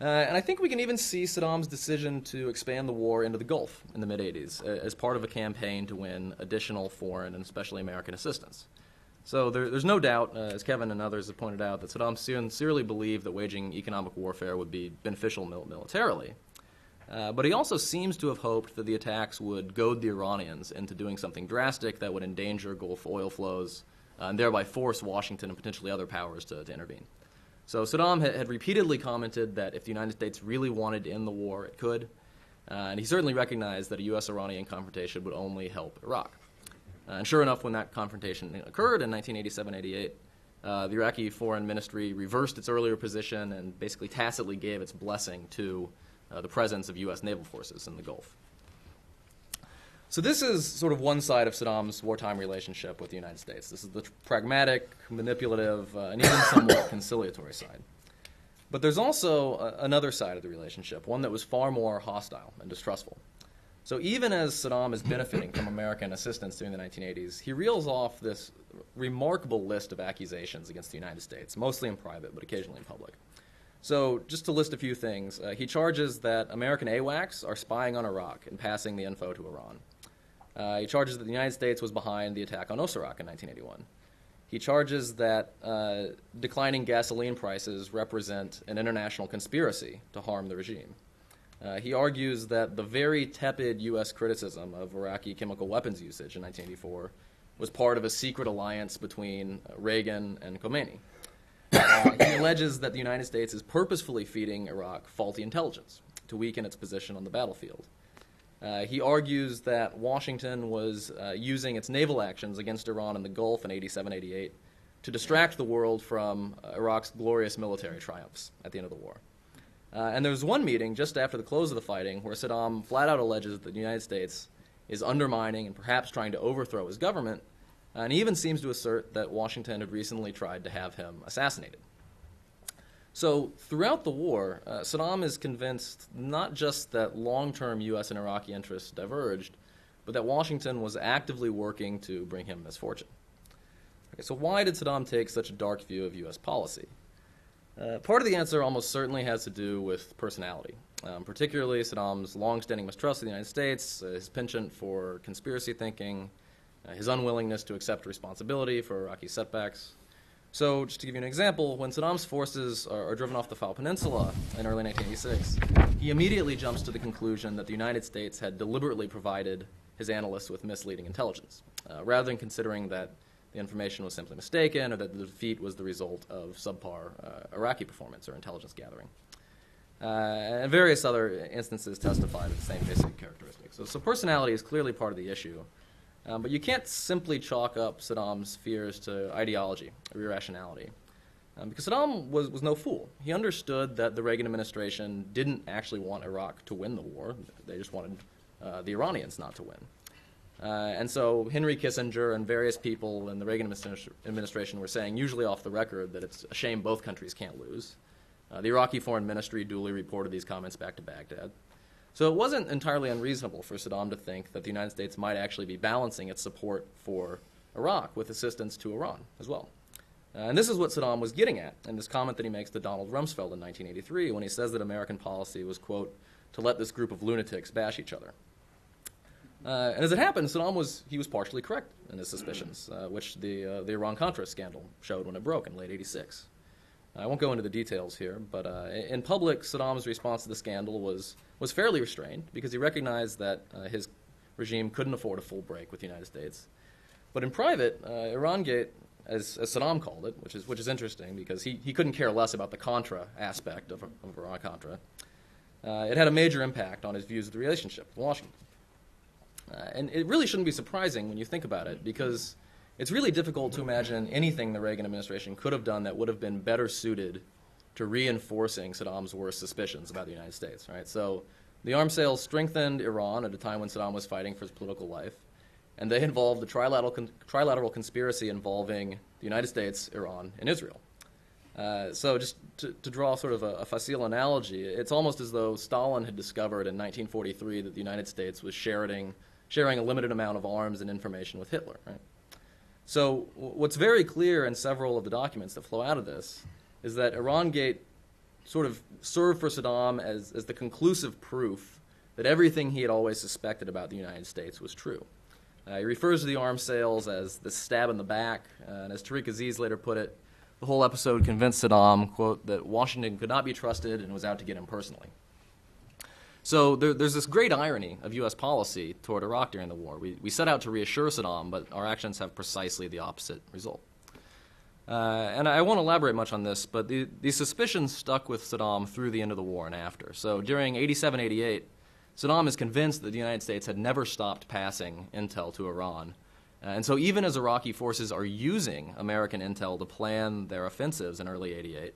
Speaker 4: Uh, and I think we can even see Saddam's decision to expand the war into the Gulf in the mid 80s uh, as part of a campaign to win additional foreign and especially American assistance. So there, there's no doubt, uh, as Kevin and others have pointed out, that Saddam sincerely believed that waging economic warfare would be beneficial mil- militarily. Uh, but he also seems to have hoped that the attacks would goad the Iranians into doing something drastic that would endanger Gulf oil flows uh, and thereby force Washington and potentially other powers to, to intervene. So Saddam had, repeatedly commented that if the United States really wanted to end the war, it could. Uh, and he certainly recognized that a U.S. Iranian confrontation would only help Iraq. Uh, and sure enough, when that confrontation occurred in 1987 88, uh, the Iraqi foreign ministry reversed its earlier position and basically tacitly gave its blessing to uh, the presence of U.S. naval forces in the Gulf. So this is sort of one side of Saddam's wartime relationship with the United States. This is the pragmatic, manipulative, uh, and even somewhat conciliatory side. But there's also a, another side of the relationship, one that was far more hostile and distrustful. So even as Saddam is benefiting from American assistance during the 1980s, he reels off this remarkable list of accusations against the United States, mostly in private, but occasionally in public. So, just to list a few things, uh, he charges that American AWACS are spying on Iraq and passing the info to Iran. Uh, he charges that the United States was behind the attack on Osirak in 1981. He charges that uh, declining gasoline prices represent an international conspiracy to harm the regime. Uh, he argues that the very tepid U.S. criticism of Iraqi chemical weapons usage in 1984 was part of a secret alliance between Reagan and Khomeini. Uh, he alleges that the United States is purposefully feeding Iraq faulty intelligence to weaken its position on the battlefield. Uh, he argues that Washington was uh, using its naval actions against Iran in the Gulf in 87 88 to distract the world from uh, Iraq's glorious military triumphs at the end of the war. Uh, and there was one meeting just after the close of the fighting where Saddam flat out alleges that the United States is undermining and perhaps trying to overthrow his government, and he even seems to assert that Washington had recently tried to have him assassinated. So, throughout the war, uh, Saddam is convinced not just that long term U.S. and Iraqi interests diverged, but that Washington was actively working to bring him misfortune. Okay, so, why did Saddam take such a dark view of U.S. policy? Uh, part of the answer almost certainly has to do with personality, um, particularly Saddam's long-standing mistrust of the United States, uh, his penchant for conspiracy thinking, uh, his unwillingness to accept responsibility for Iraqi setbacks. So, just to give you an example, when Saddam's forces are, are driven off the Fao Peninsula in early 1986, he immediately jumps to the conclusion that the United States had deliberately provided his analysts with misleading intelligence, uh, rather than considering that the information was simply mistaken or that the defeat was the result of subpar uh, Iraqi performance or intelligence gathering. Uh, and various other instances testify to the same basic characteristics. So, so personality is clearly part of the issue. Um, but you can't simply chalk up Saddam's fears to ideology or irrationality. Um, because Saddam was, was no fool. He understood that the Reagan administration didn't actually want Iraq to win the war, they just wanted uh, the Iranians not to win. Uh, and so Henry Kissinger and various people in the Reagan administration were saying, usually off the record, that it's a shame both countries can't lose. Uh, the Iraqi Foreign Ministry duly reported these comments back to Baghdad. So it wasn't entirely unreasonable for Saddam to think that the United States might actually be balancing its support for Iraq with assistance to Iran as well. Uh, and this is what Saddam was getting at in this comment that he makes to Donald Rumsfeld in 1983 when he says that American policy was, quote, to let this group of lunatics bash each other. Uh, and as it happened, Saddam was he was partially correct in his suspicions, uh, which the uh, the Iran Contra scandal showed when it broke in late '86. I won't go into the details here, but uh, in public, Saddam's response to the scandal was was fairly restrained because he recognized that uh, his regime couldn't afford a full break with the United States. But in private, uh, Irangate, as, as Saddam called it, which is which is interesting because he, he couldn't care less about the Contra aspect of, of Iran Contra. it had a major impact on his views of the relationship with Washington. Uh, and it really shouldn't be surprising when you think about it, because it's really difficult to imagine anything the Reagan administration could have done that would have been better suited to reinforcing Saddam's worst suspicions about the United States. Right. So the arms sales strengthened Iran at a time when Saddam was fighting for his political life, and they involved a trilateral, con- trilateral conspiracy involving the United States, Iran, and Israel. Uh, so, just to, to, draw sort of a, a, facile analogy, it's almost as though Stalin had discovered in 1943 that the United States was sharing sharing a limited amount of arms and information with Hitler. Right? So, what's very clear in several of the documents that flow out of this is that Iran Gate sort of served for Saddam as, as the conclusive proof that everything he had always suspected about the United States was true. Uh, he refers to the arms sales as the stab in the back, uh, and as Tariq Aziz later put it, the whole episode convinced Saddam, quote, that Washington could not be trusted and was out to get him personally. So there, there's this great irony of U.S. policy toward Iraq during the war. We, we set out to reassure Saddam, but our actions have precisely the opposite result. Uh, and I won't elaborate much on this, but the, these suspicions stuck with Saddam through the end of the war and after. So during 87 88, Saddam is convinced that the United States had never stopped passing intel to Iran. Uh, and so even as Iraqi forces are using American intel to plan their offensives in early 88,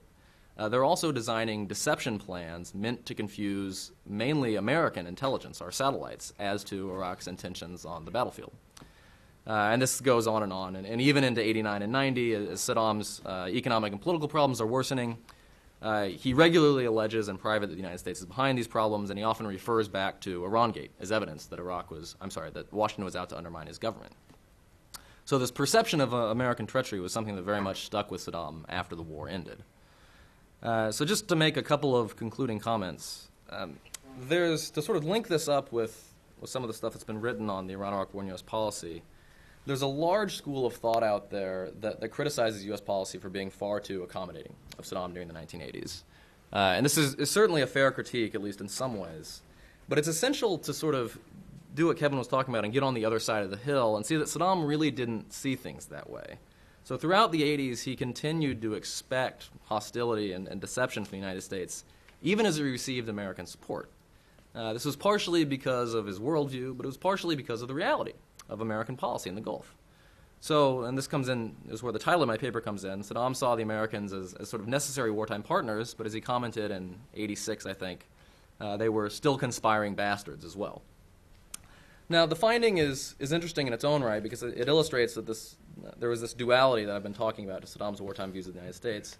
Speaker 4: uh, they're also designing deception plans meant to confuse mainly American intelligence, our satellites, as to Iraq's intentions on the battlefield. Uh, and this goes on and on. And, and, even into 89 and 90, as Saddam's uh, economic and political problems are worsening, uh, he regularly alleges in private that the United States is behind these problems, and he often refers back to Irangate as evidence that Iraq was, I'm sorry, that Washington was out to undermine his government. So this perception of uh, American treachery was something that very much stuck with Saddam after the war ended. Uh, so just to make a couple of concluding comments, um, there's to sort of link this up with, with some of the stuff that's been written on the Iran-Iraq war and U.S. policy. There's a large school of thought out there that, that criticizes U.S. policy for being far too accommodating of Saddam during the 1980s. Uh, and this is, is certainly a fair critique, at least in some ways. But it's essential to sort of do what Kevin was talking about and get on the other side of the hill and see that Saddam really didn't see things that way. So throughout the 80s, he continued to expect hostility and, and deception from the United States, even as he received American support. Uh, this was partially because of his worldview, but it was partially because of the reality of American policy in the Gulf. So, and this comes in, is where the title of my paper comes in. Saddam saw the Americans as, as sort of necessary wartime partners, but as he commented in 86, I think, uh, they were still conspiring bastards as well. Now, the finding is, is interesting in its own right because it, it illustrates that this, uh, there was this duality that I've been talking about to Saddam's wartime views of the United States.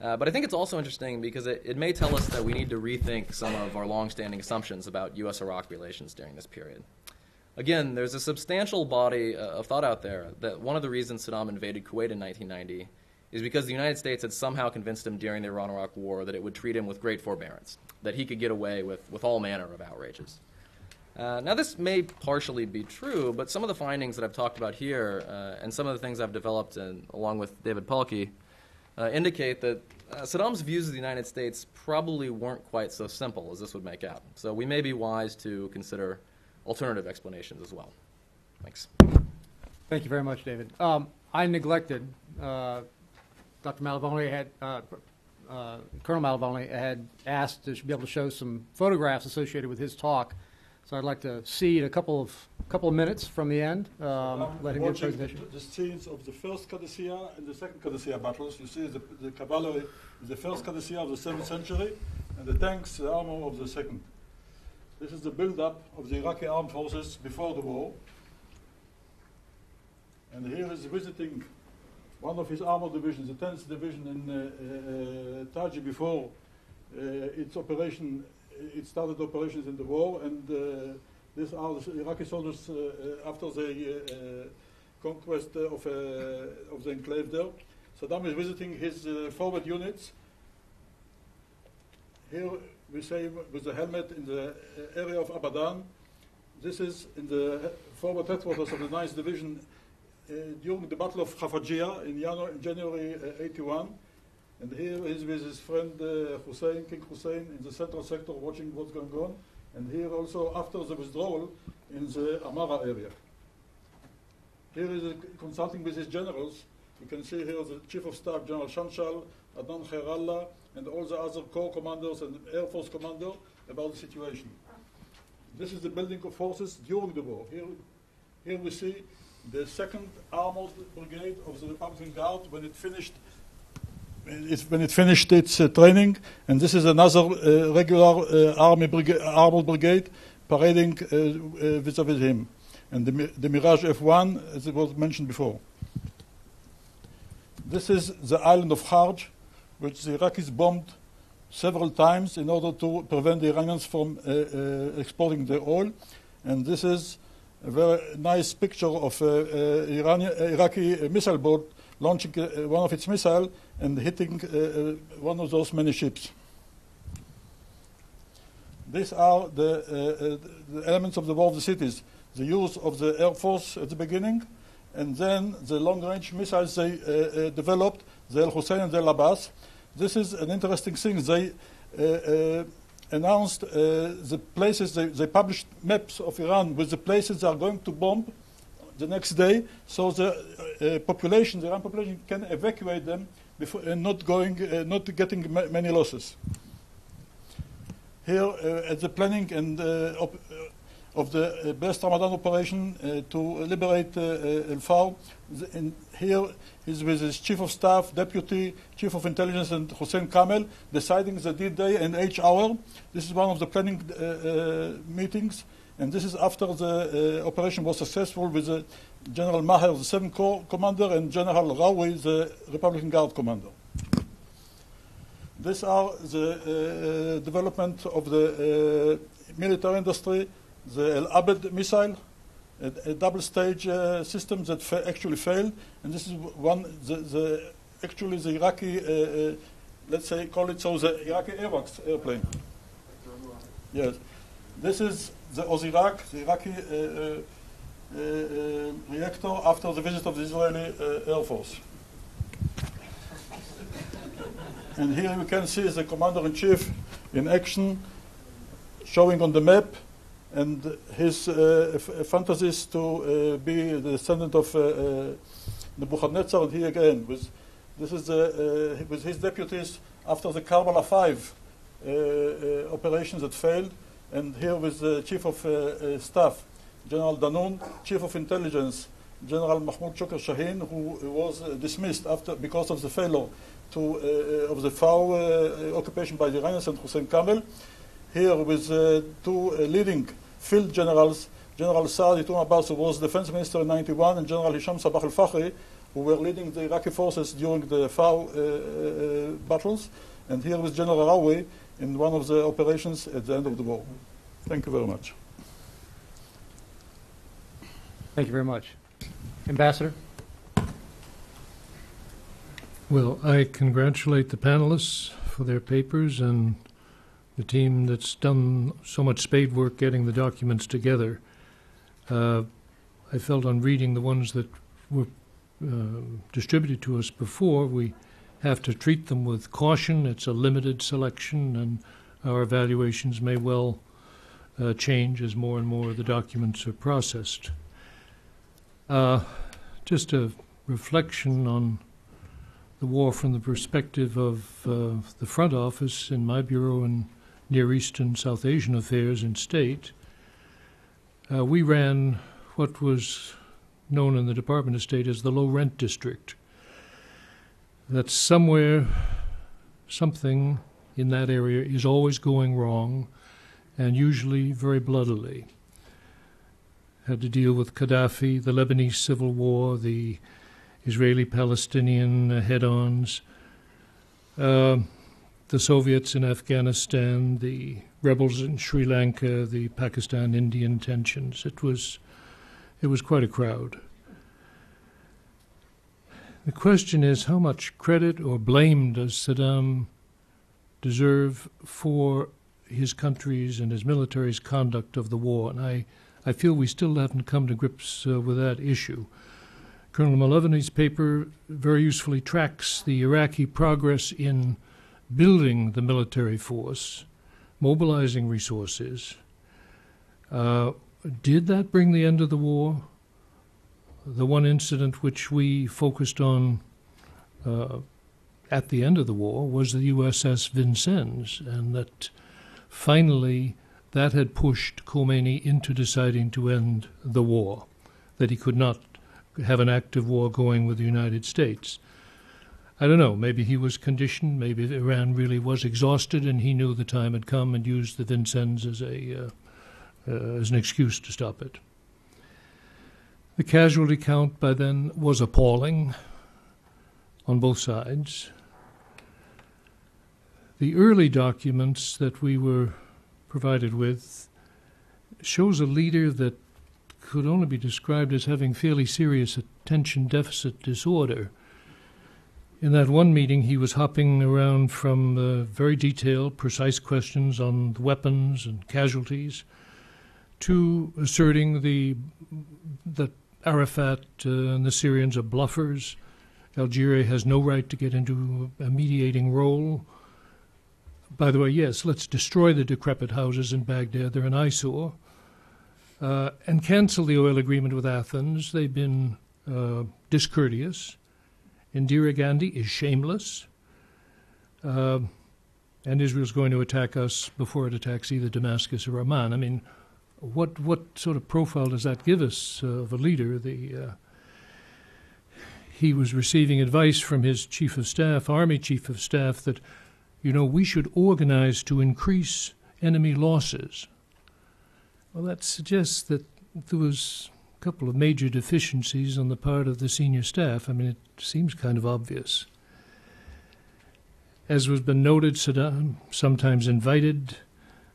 Speaker 4: Uh, but I think it's also interesting because it, it may tell us that we need to rethink some of our longstanding assumptions about U.S. Iraq relations during this period. Again, there's a substantial body uh, of thought out there that one of the reasons Saddam invaded Kuwait in 1990 is because the United States had somehow convinced him during the Iran Iraq War that it would treat him with great forbearance, that he could get away with, with all manner of outrages. Uh, now, this may partially be true, but some of the findings that I've talked about here uh, and some of the things I've developed in, along with David Palkki uh, indicate that uh, Saddam's views of the United States probably weren't quite so simple as this would make out. So we may be wise to consider alternative explanations as well. Thanks.
Speaker 1: Thank you very much, David. Um, I neglected, uh, Dr. Malovany had, uh, Colonel Malovany had asked to be able to show some photographs associated with his talk. So I'd like to see a couple of, couple of minutes from the end, um, let him give presentation.
Speaker 2: the, the scenes of the first Qadisiyah and the second Qadisiyah battles. You see the, the cavalry the first Qadisiyah of the 7th century, and the tanks, the armor of the second. This is the build-up of the Iraqi armed forces before the war. And here is visiting one of his armor divisions, the 10th division in uh, uh, uh, Taji before uh, its operation, it started operations in the war, and these are the Iraqi soldiers uh, uh, after the conquest of, of the enclave there. Saddam is visiting his forward units. Here we say with the helmet in the area of Abadan. This is in the forward headquarters of the 9th Division uh, during the Battle of Khafajiyah in, in January uh, 81. And here he's with his friend uh, Hussein, King Hussein, in the central sector watching what's going on. And here also after the withdrawal in the Amara area. Here is consulting with his generals. You can see here the Chief of Staff, General Shanshal, Adnan Khairallah, and all the other corps commanders and Air Force commander about the situation. This is the building of forces during the war. Here, here we see the second armored brigade of the Republican Guard when it finished. When it finished its uh, training, and this is another uh, regular uh, army armored brigade parading vis-à-vis him, and the, the Mirage F1, as it was mentioned before. This is the island of Kharg, which the Iraqis bombed several times in order to prevent the Iranians from uh, uh, exporting their oil. And this is a very nice picture of uh, Iranian, Iraqi missile boat launching one of its missiles and hitting uh, uh, one of those many ships. These are the, uh, the elements of the War of the Cities. The use of the Air Force at the beginning, and then the long-range missiles they uh, uh, developed, the El Hussein and the El Abbas. This is an interesting thing. They uh, announced the places, they, they published maps of Iran with the places they are going to bomb the next day, so the population, the Iran population, can evacuate them before, and not going, uh, not getting ma- many losses. Here, uh, at the planning and uh, uh, of the uh, Best Ramadan operation uh, to liberate uh, uh, El Fau, the- here is with his chief of staff, deputy chief of intelligence, and Hussein Kamel, deciding the D-day and H hour. This is one of the planning uh, uh, meetings, and this is after the uh, operation was successful with uh, General Maher, the 7th Corps commander, and General Rawi, the Republican Guard commander. These are the uh, development of the uh, military industry, the El Abed missile, a, a double-stage uh, system that fa- actually failed, and this is one the, the actually the Iraqi, uh, uh, let's say, call it so, the Iraqi AWACS airplane. Yes, this is the Osirak, the Iraqi uh, uh, uh, uh, reactor after the visit of the Israeli Air Force. And here you can see the commander in chief in action, showing on the map, and his fantasies to be the descendant of Nebuchadnezzar. And here again, with this is the, with his deputies after the Karbala 5 uh, uh, operations that failed, and here with the chief of uh, staff, General Danoun, chief of intelligence, General Mahmoud Shukr Shaheen, who was uh, dismissed after because of the failure to, uh, of the FAO uh, occupation by the Iranians and Hussein Kamel. Here with uh, two uh, leading field generals, General Saadi Tun Abbas, who was defense minister in 91, and General Hisham Sabah al-Fakhri, who were leading the Iraqi forces during the FAO uh, uh, battles. And here with General Rawi in one of the operations at the end of the war. Thank you very much.
Speaker 1: Thank you very much. Ambassador?
Speaker 5: Well, I congratulate the panelists for their papers and the team that's done so much spade work getting the documents together. Uh, I felt on reading the ones that were uh, distributed to us before, we have to treat them with caution. It's a limited selection, and our evaluations may well uh, change as more and more of the documents are processed. Uh, just a reflection on the war from the perspective of uh, the front office in my bureau in Near Eastern South Asian Affairs in State. Uh, we ran what was known in the Department of State as the low rent district. That somewhere, something in that area is always going wrong, and usually very bloodily. Had to deal with Gaddafi, the Lebanese civil war, the Israeli Palestinian head ons, uh, the Soviets in Afghanistan, the rebels in Sri Lanka, the Pakistan Indian tensions. It was, it was quite a crowd. The question is how much credit or blame does Saddam deserve for his country's and his military's conduct of the war? And I, I feel we still haven't come to grips uh, with that issue. Colonel Malovany's paper very usefully tracks the Iraqi progress in building the military force, mobilizing resources. Uh, did that bring the end of the war? The one incident which we focused on uh, at the end of the war was the USS Vincennes, and that finally that had pushed Khomeini into deciding to end the war, that he could not have an active war going with the United States. I don't know. Maybe he was conditioned. Maybe Iran really was exhausted, and he knew the time had come, and used the Vincennes as a uh, uh, as an excuse to stop it. The casualty count by then was appalling on both sides. The early documents that we were provided with shows a leader that could only be described as having fairly serious attention deficit disorder. In that one meeting, he was hopping around from uh, very detailed, precise questions on the weapons and casualties to asserting the that Arafat uh, and the Syrians are bluffers. Algeria has no right to get into a mediating role. By the way, yes, let's destroy the decrepit houses in Baghdad. They're an eyesore. Uh, and cancel the oil agreement with Athens. They've been uh, discourteous. Indira Gandhi is shameless. Uh, and Israel's going to attack us before it attacks either Damascus or Amman. I mean, what what sort of profile does that give us uh, of a leader? The uh, he was receiving advice from his chief of staff, army chief of staff, that you know we should organize to increase enemy losses. Well, that suggests that there was a couple of major deficiencies on the part of the senior staff. I mean, it seems kind of obvious. As was been noted, Saddam sometimes invited.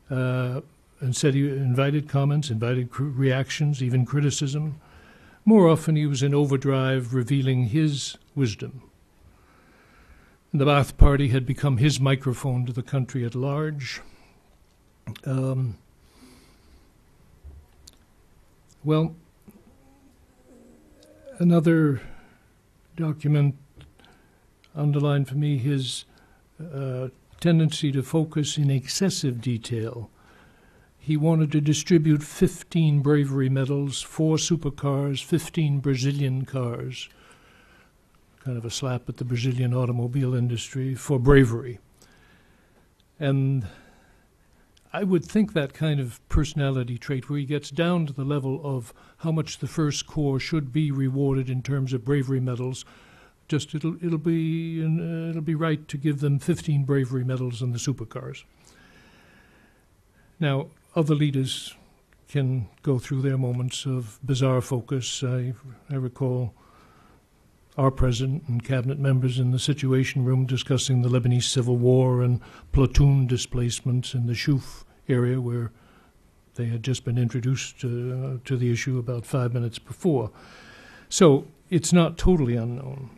Speaker 5: Uh, and said he invited comments, invited cr- reactions, even criticism. More often, he was in overdrive, revealing his wisdom. The Ba'ath Party had become his microphone to the country at large. Um, well, another document underlined for me his uh, tendency to focus in excessive detail he wanted to distribute 15 bravery medals, four supercars, 15 Brazilian cars. Kind of a slap at the Brazilian automobile industry for bravery. And I would think that kind of personality trait, where he gets down to the level of how much the First Corps should be rewarded in terms of bravery medals, just it'll it'll be uh, it'll be right to give them 15 bravery medals in the supercars. Now, other leaders can go through their moments of bizarre focus. I I recall our president and cabinet members in the Situation Room discussing the Lebanese Civil War and platoon displacements in the Shuf area where they had just been introduced uh, to the issue about five minutes before. So it's not totally unknown.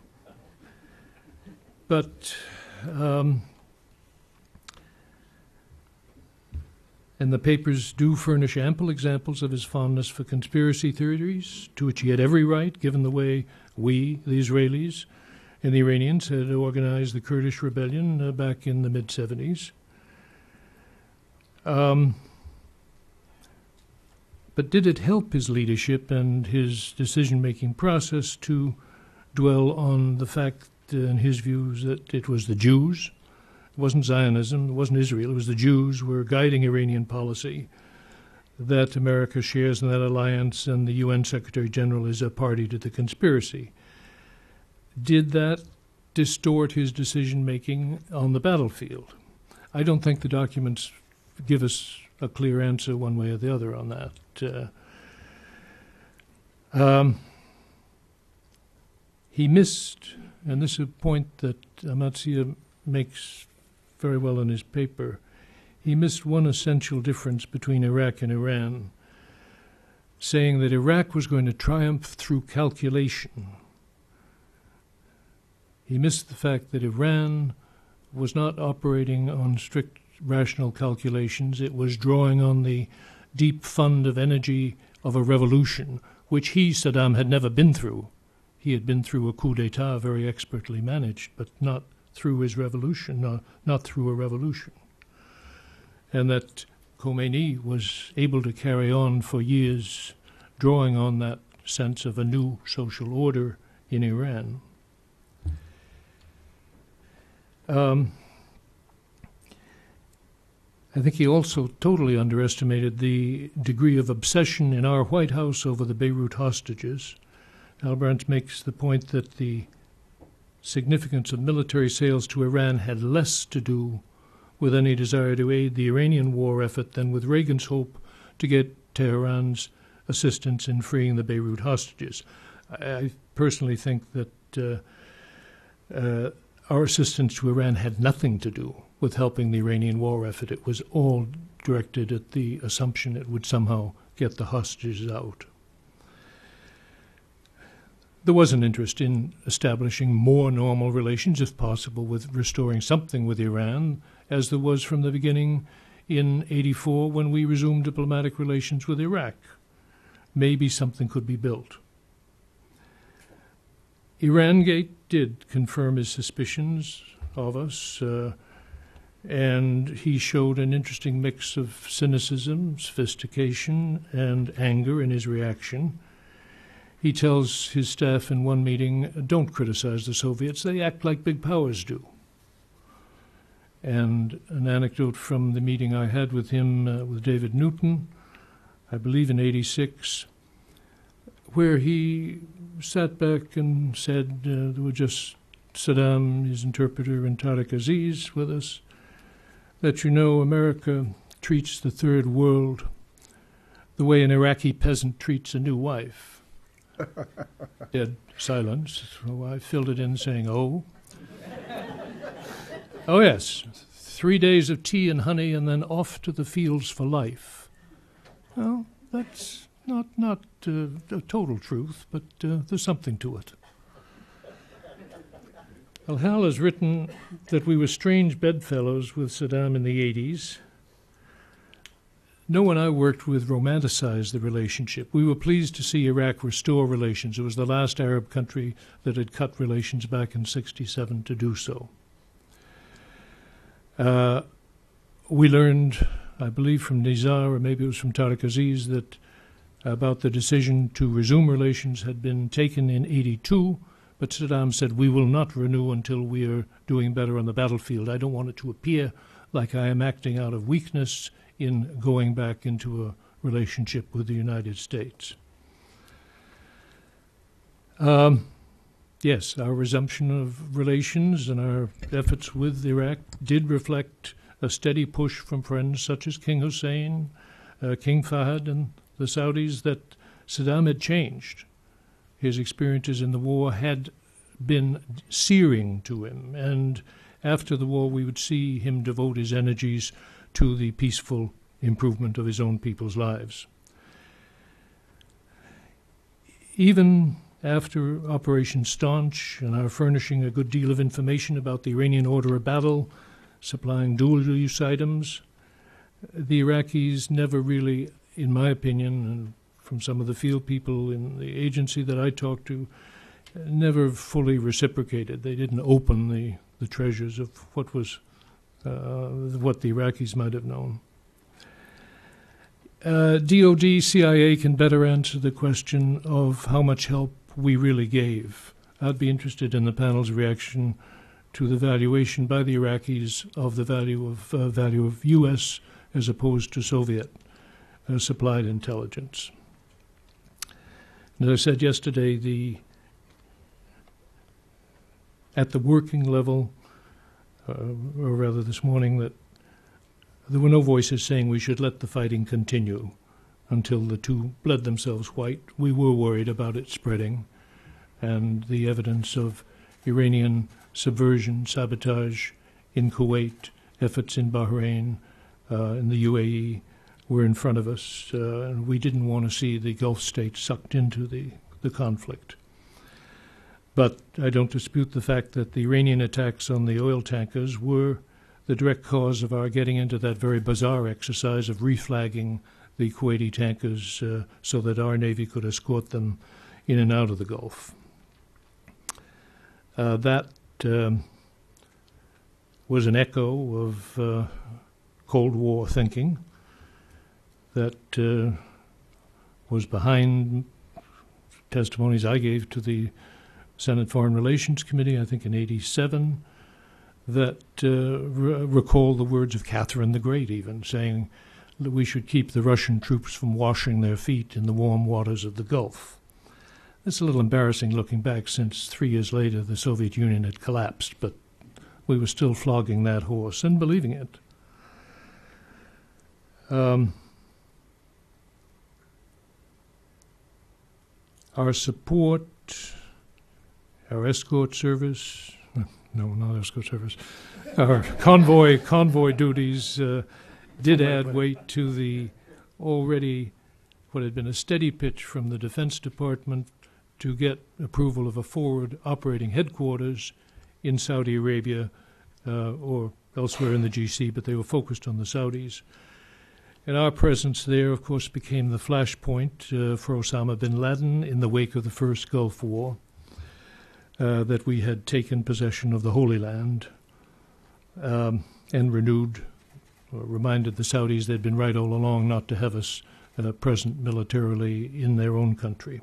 Speaker 5: But, um, and the papers do furnish ample examples of his fondness for conspiracy theories, to which he had every right, given the way we, the Israelis, and the Iranians had organized the Kurdish rebellion uh, back in the mid 70s. Um, but did it help his leadership and his decision making process to dwell on the fact, in his views, that it was the Jews? It wasn't Zionism, it wasn't Israel, it was the Jews were guiding Iranian policy. That America shares in that alliance, and the UN Secretary General is a party to the conspiracy. Did that distort his decision making on the battlefield? I don't think the documents give us a clear answer one way or the other on that. Uh, um, he missed, and this is a point that Amatzia makes very well in his paper, he missed one essential difference between Iraq and Iran, saying that Iraq was going to triumph through calculation. He missed the fact that Iran was not operating on strict rational calculations. It was drawing on the deep fund of energy of a revolution, which he, Saddam, had never been through. He had been through a coup d'etat very expertly managed, but not through his revolution, not, not through a revolution. And that Khomeini was able to carry on for years, drawing on that sense of a new social order in Iran. Um, I think he also totally underestimated the degree of obsession in our White House over the Beirut hostages. Hal Brands makes the point that the significance of military sales to Iran had less to do with any desire to aid the Iranian war effort than with Reagan's hope to get Tehran's assistance in freeing the Beirut hostages. I personally think that uh, uh, our assistance to Iran had nothing to do with helping the Iranian war effort. It was all directed at the assumption it would somehow get the hostages out. There was an interest in establishing more normal relations, if possible, with restoring something with Iran, as there was from the beginning in 84 when we resumed diplomatic relations with Iraq. Maybe something could be built. Irangate did confirm his suspicions of us. Uh, and he showed an interesting mix of cynicism, sophistication, and anger in his reaction. He tells his staff in one meeting, Don't criticize the Soviets, they act like big powers do. And an anecdote from the meeting I had with him, uh, with David Newton, I believe in 86, where he sat back and said, uh, There were just Saddam, his interpreter, and Tariq Aziz with us that you know America treats the third world the way an Iraqi peasant treats a new wife. Dead silence. So I filled it in saying, oh. Oh, yes. Three days of tea and honey and then off to the fields for life. Well, that's not, not uh, a total truth, but uh, there's something to it. Al Hal has written that we were strange bedfellows with Saddam in the 80s. No one I worked with romanticized the relationship. We were pleased to see Iraq restore relations. It was the last Arab country that had cut relations back in 67 to do so. Uh, we learned, I believe, from Nizar, or maybe it was from Tariq Aziz, that about the decision to resume relations had been taken in 82 but Saddam said, We will not renew until we are doing better on the battlefield. I don't want it to appear like I am acting out of weakness in going back into a relationship with the United States. Um, yes, our resumption of relations and our efforts with Iraq did reflect a steady push from friends such as King Hussein, uh, King Fahd, and the Saudis that Saddam had changed. His experiences in the war had been searing to him, and after the war, we would see him devote his energies to the peaceful improvement of his own people's lives. Even after Operation Staunch and our furnishing a good deal of information about the Iranian order of battle, supplying dual use items, the Iraqis never really, in my opinion, and from some of the field people in the agency that I talked to, never fully reciprocated. They didn't open the, the treasures of what was uh, what the Iraqis might have known. Uh, DoD, CIA can better answer the question of how much help we really gave. I'd be interested in the panel's reaction to the valuation by the Iraqis of the value of uh, value of U.S. as opposed to Soviet uh, supplied intelligence. As I said yesterday, the at the working level, uh, or rather this morning, that there were no voices saying we should let the fighting continue until the two bled themselves white. We were worried about it spreading, and the evidence of Iranian subversion, sabotage in Kuwait, efforts in Bahrain, uh, in the UAE were in front of us, uh, and we didn't want to see the Gulf states sucked into the, the conflict. But I don't dispute the fact that the Iranian attacks on the oil tankers were the direct cause of our getting into that very bizarre exercise of reflagging the Kuwaiti tankers uh, so that our Navy could escort them in and out of the Gulf. Uh, that um, was an echo of uh, Cold War thinking that uh, was behind testimonies I gave to the Senate Foreign Relations Committee, I think in 87, that uh, re- recall the words of Catherine the Great, even saying that we should keep the Russian troops from washing their feet in the warm waters of the Gulf. It's a little embarrassing looking back since three years later the Soviet Union had collapsed, but we were still flogging that horse and believing it. Um, our support, our escort service, no, not escort service, our convoy convoy duties uh, did add weight to the already what had been a steady pitch from the Defense Department to get approval of a forward operating headquarters in Saudi Arabia uh, or elsewhere in the GC, but they were focused on the Saudis. And our presence there, of course, became the flashpoint uh, for Osama bin Laden in the wake of the first Gulf War, uh, that we had taken possession of the Holy Land um, and renewed, reminded the Saudis they'd been right all along not to have us uh, present militarily in their own country.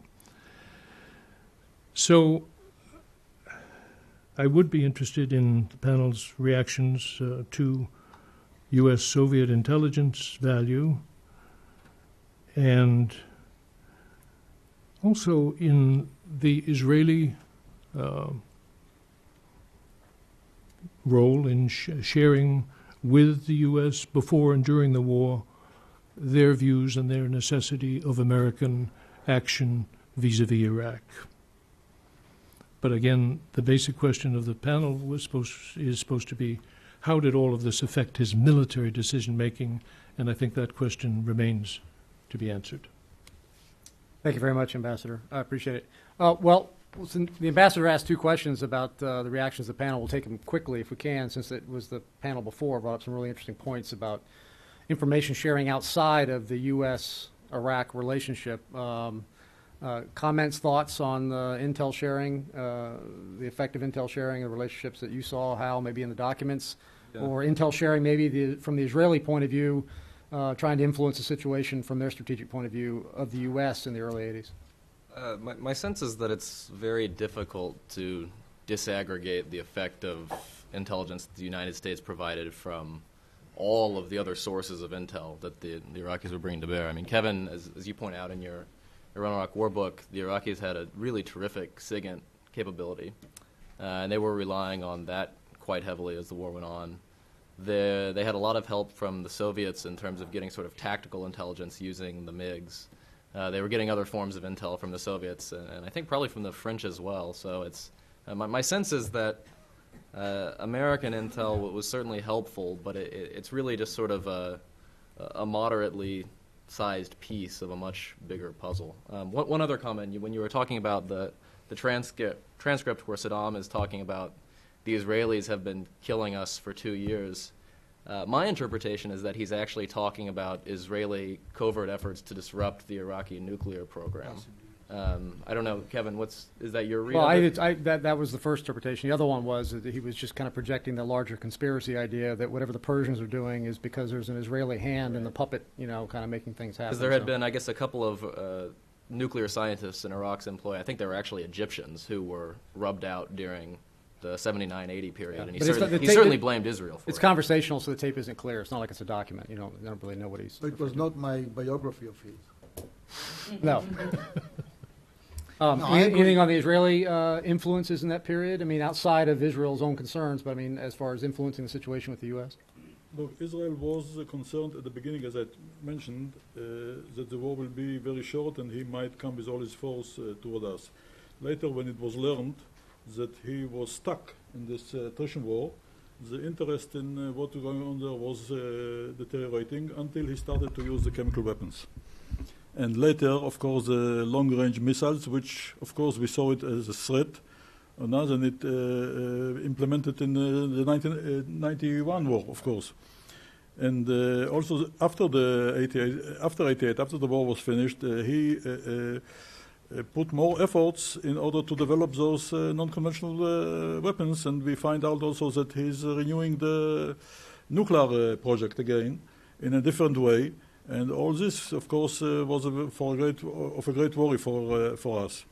Speaker 5: So I would be interested in the panel's reactions uh, to U.S. Soviet intelligence value and also in the Israeli uh, role in sh- sharing with the U.S. before and during the war their views and their necessity of American action vis a vis Iraq. But again, the basic question of the panel was supposed, is supposed to be how did all of this affect his military decision making? And I think that question remains to be answered.
Speaker 1: Thank you very much, Ambassador. I appreciate it. Uh, well, listen, the ambassador asked two questions about uh, the reactions of the panel. We'll take them quickly if we can, since it was the panel before brought up some really interesting points about information sharing outside of the U.S. Iraq relationship. Um, uh, comments, thoughts on uh, intel sharing, uh, the effect of intel sharing, the relationships that you saw, how maybe in the documents,
Speaker 6: Yeah.
Speaker 1: or intel sharing, maybe the, from the Israeli point of view, uh, trying to influence the situation from their strategic point of view of the U.S. in the early 80s.
Speaker 4: Uh, my, my sense is that it's very difficult to disaggregate the effect of intelligence that the United States provided from all of the other sources of intel that the, the Iraqis were bringing to bear. I mean, Kevin, as, as you point out in your Iran Iraq War book, the Iraqis had a really terrific SIGINT capability, uh, and they were relying on that quite heavily as the war went on. The, they had a lot of help from the Soviets in terms of getting sort of tactical intelligence using the MiGs. Uh, they were getting other forms of intel from the Soviets, and, and I think probably from the French as well. So it's uh, my, my sense is that uh, American intel was certainly helpful, but it, it, it's really just sort of a, a moderately sized piece of a much bigger puzzle. Um, one, one, other comment: you, when you were talking about the the transcript, transcript where Saddam is talking about the Israelis have been killing us for two years. Uh, my interpretation is that he's actually talking about Israeli covert efforts to disrupt the Iraqi nuclear program. Um, I don't know, Kevin. What's is that your read?
Speaker 1: Well, I? I, that that was the first interpretation. The other one was that he was just kind of projecting the larger conspiracy idea that whatever the Persians are doing is because there's an Israeli hand in the puppet, you know, kind of making things happen.
Speaker 4: Because there had
Speaker 1: so.
Speaker 4: been, I guess, a couple of uh, nuclear scientists in Iraq's employ. I think they were actually Egyptians who were rubbed out during the 79-80 period,
Speaker 1: Yeah.
Speaker 4: and he,
Speaker 1: But
Speaker 4: certainly,
Speaker 1: not- the
Speaker 4: he
Speaker 1: tape-
Speaker 4: certainly blamed Israel for
Speaker 1: It's
Speaker 4: it.
Speaker 1: It's conversational, so the tape isn't clear. It's not like it's a document. You don't, you don't really know what he's.
Speaker 3: So it was not my biography of his.
Speaker 1: No. Um,
Speaker 3: No, I
Speaker 1: any-
Speaker 3: agree.
Speaker 1: anything on the Israeli uh, influences in that period? I mean, outside of Israel's own concerns, but I mean, as far as influencing the situation with the U.S.
Speaker 2: Look, Israel was uh, concerned at the beginning, as I mentioned, uh, that the war will be very short and he might come with all his force uh, toward us. Later, when it was learned that he was stuck in this uh, attrition war, the interest in uh, what was going on there was uh, deteriorating until he started to use the chemical weapons. And later, of course, the long-range missiles, which, of course, we saw it as a threat, and now then it uh, uh, implemented in uh, the 1991 war, of course. And uh, also after the 88, after 88, after the war was finished, uh, he uh, uh, uh, put more efforts in order to develop those uh, non-conventional uh, weapons. And we find out also that he's renewing the nuclear project again in a different way. And all this, of course, was a, for a great, of a great worry for for us.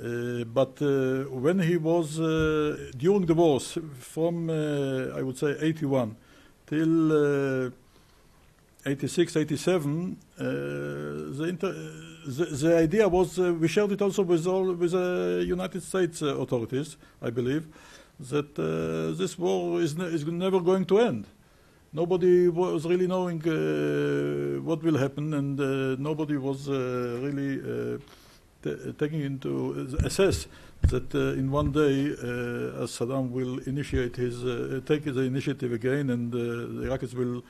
Speaker 2: Uh, but uh, when he was uh, during the wars, from I would say 81 till 86, 87, uh, the, inter- the the idea was uh, we shared it also with all with the United States uh, authorities, I believe, that uh, this war is ne- is never going to end. Nobody was really knowing uh, what will happen, and uh, nobody was uh, really. Uh, taking into assess that uh, in one day uh, Saddam will initiate his uh, take the initiative again and uh, the Iraqis will uh,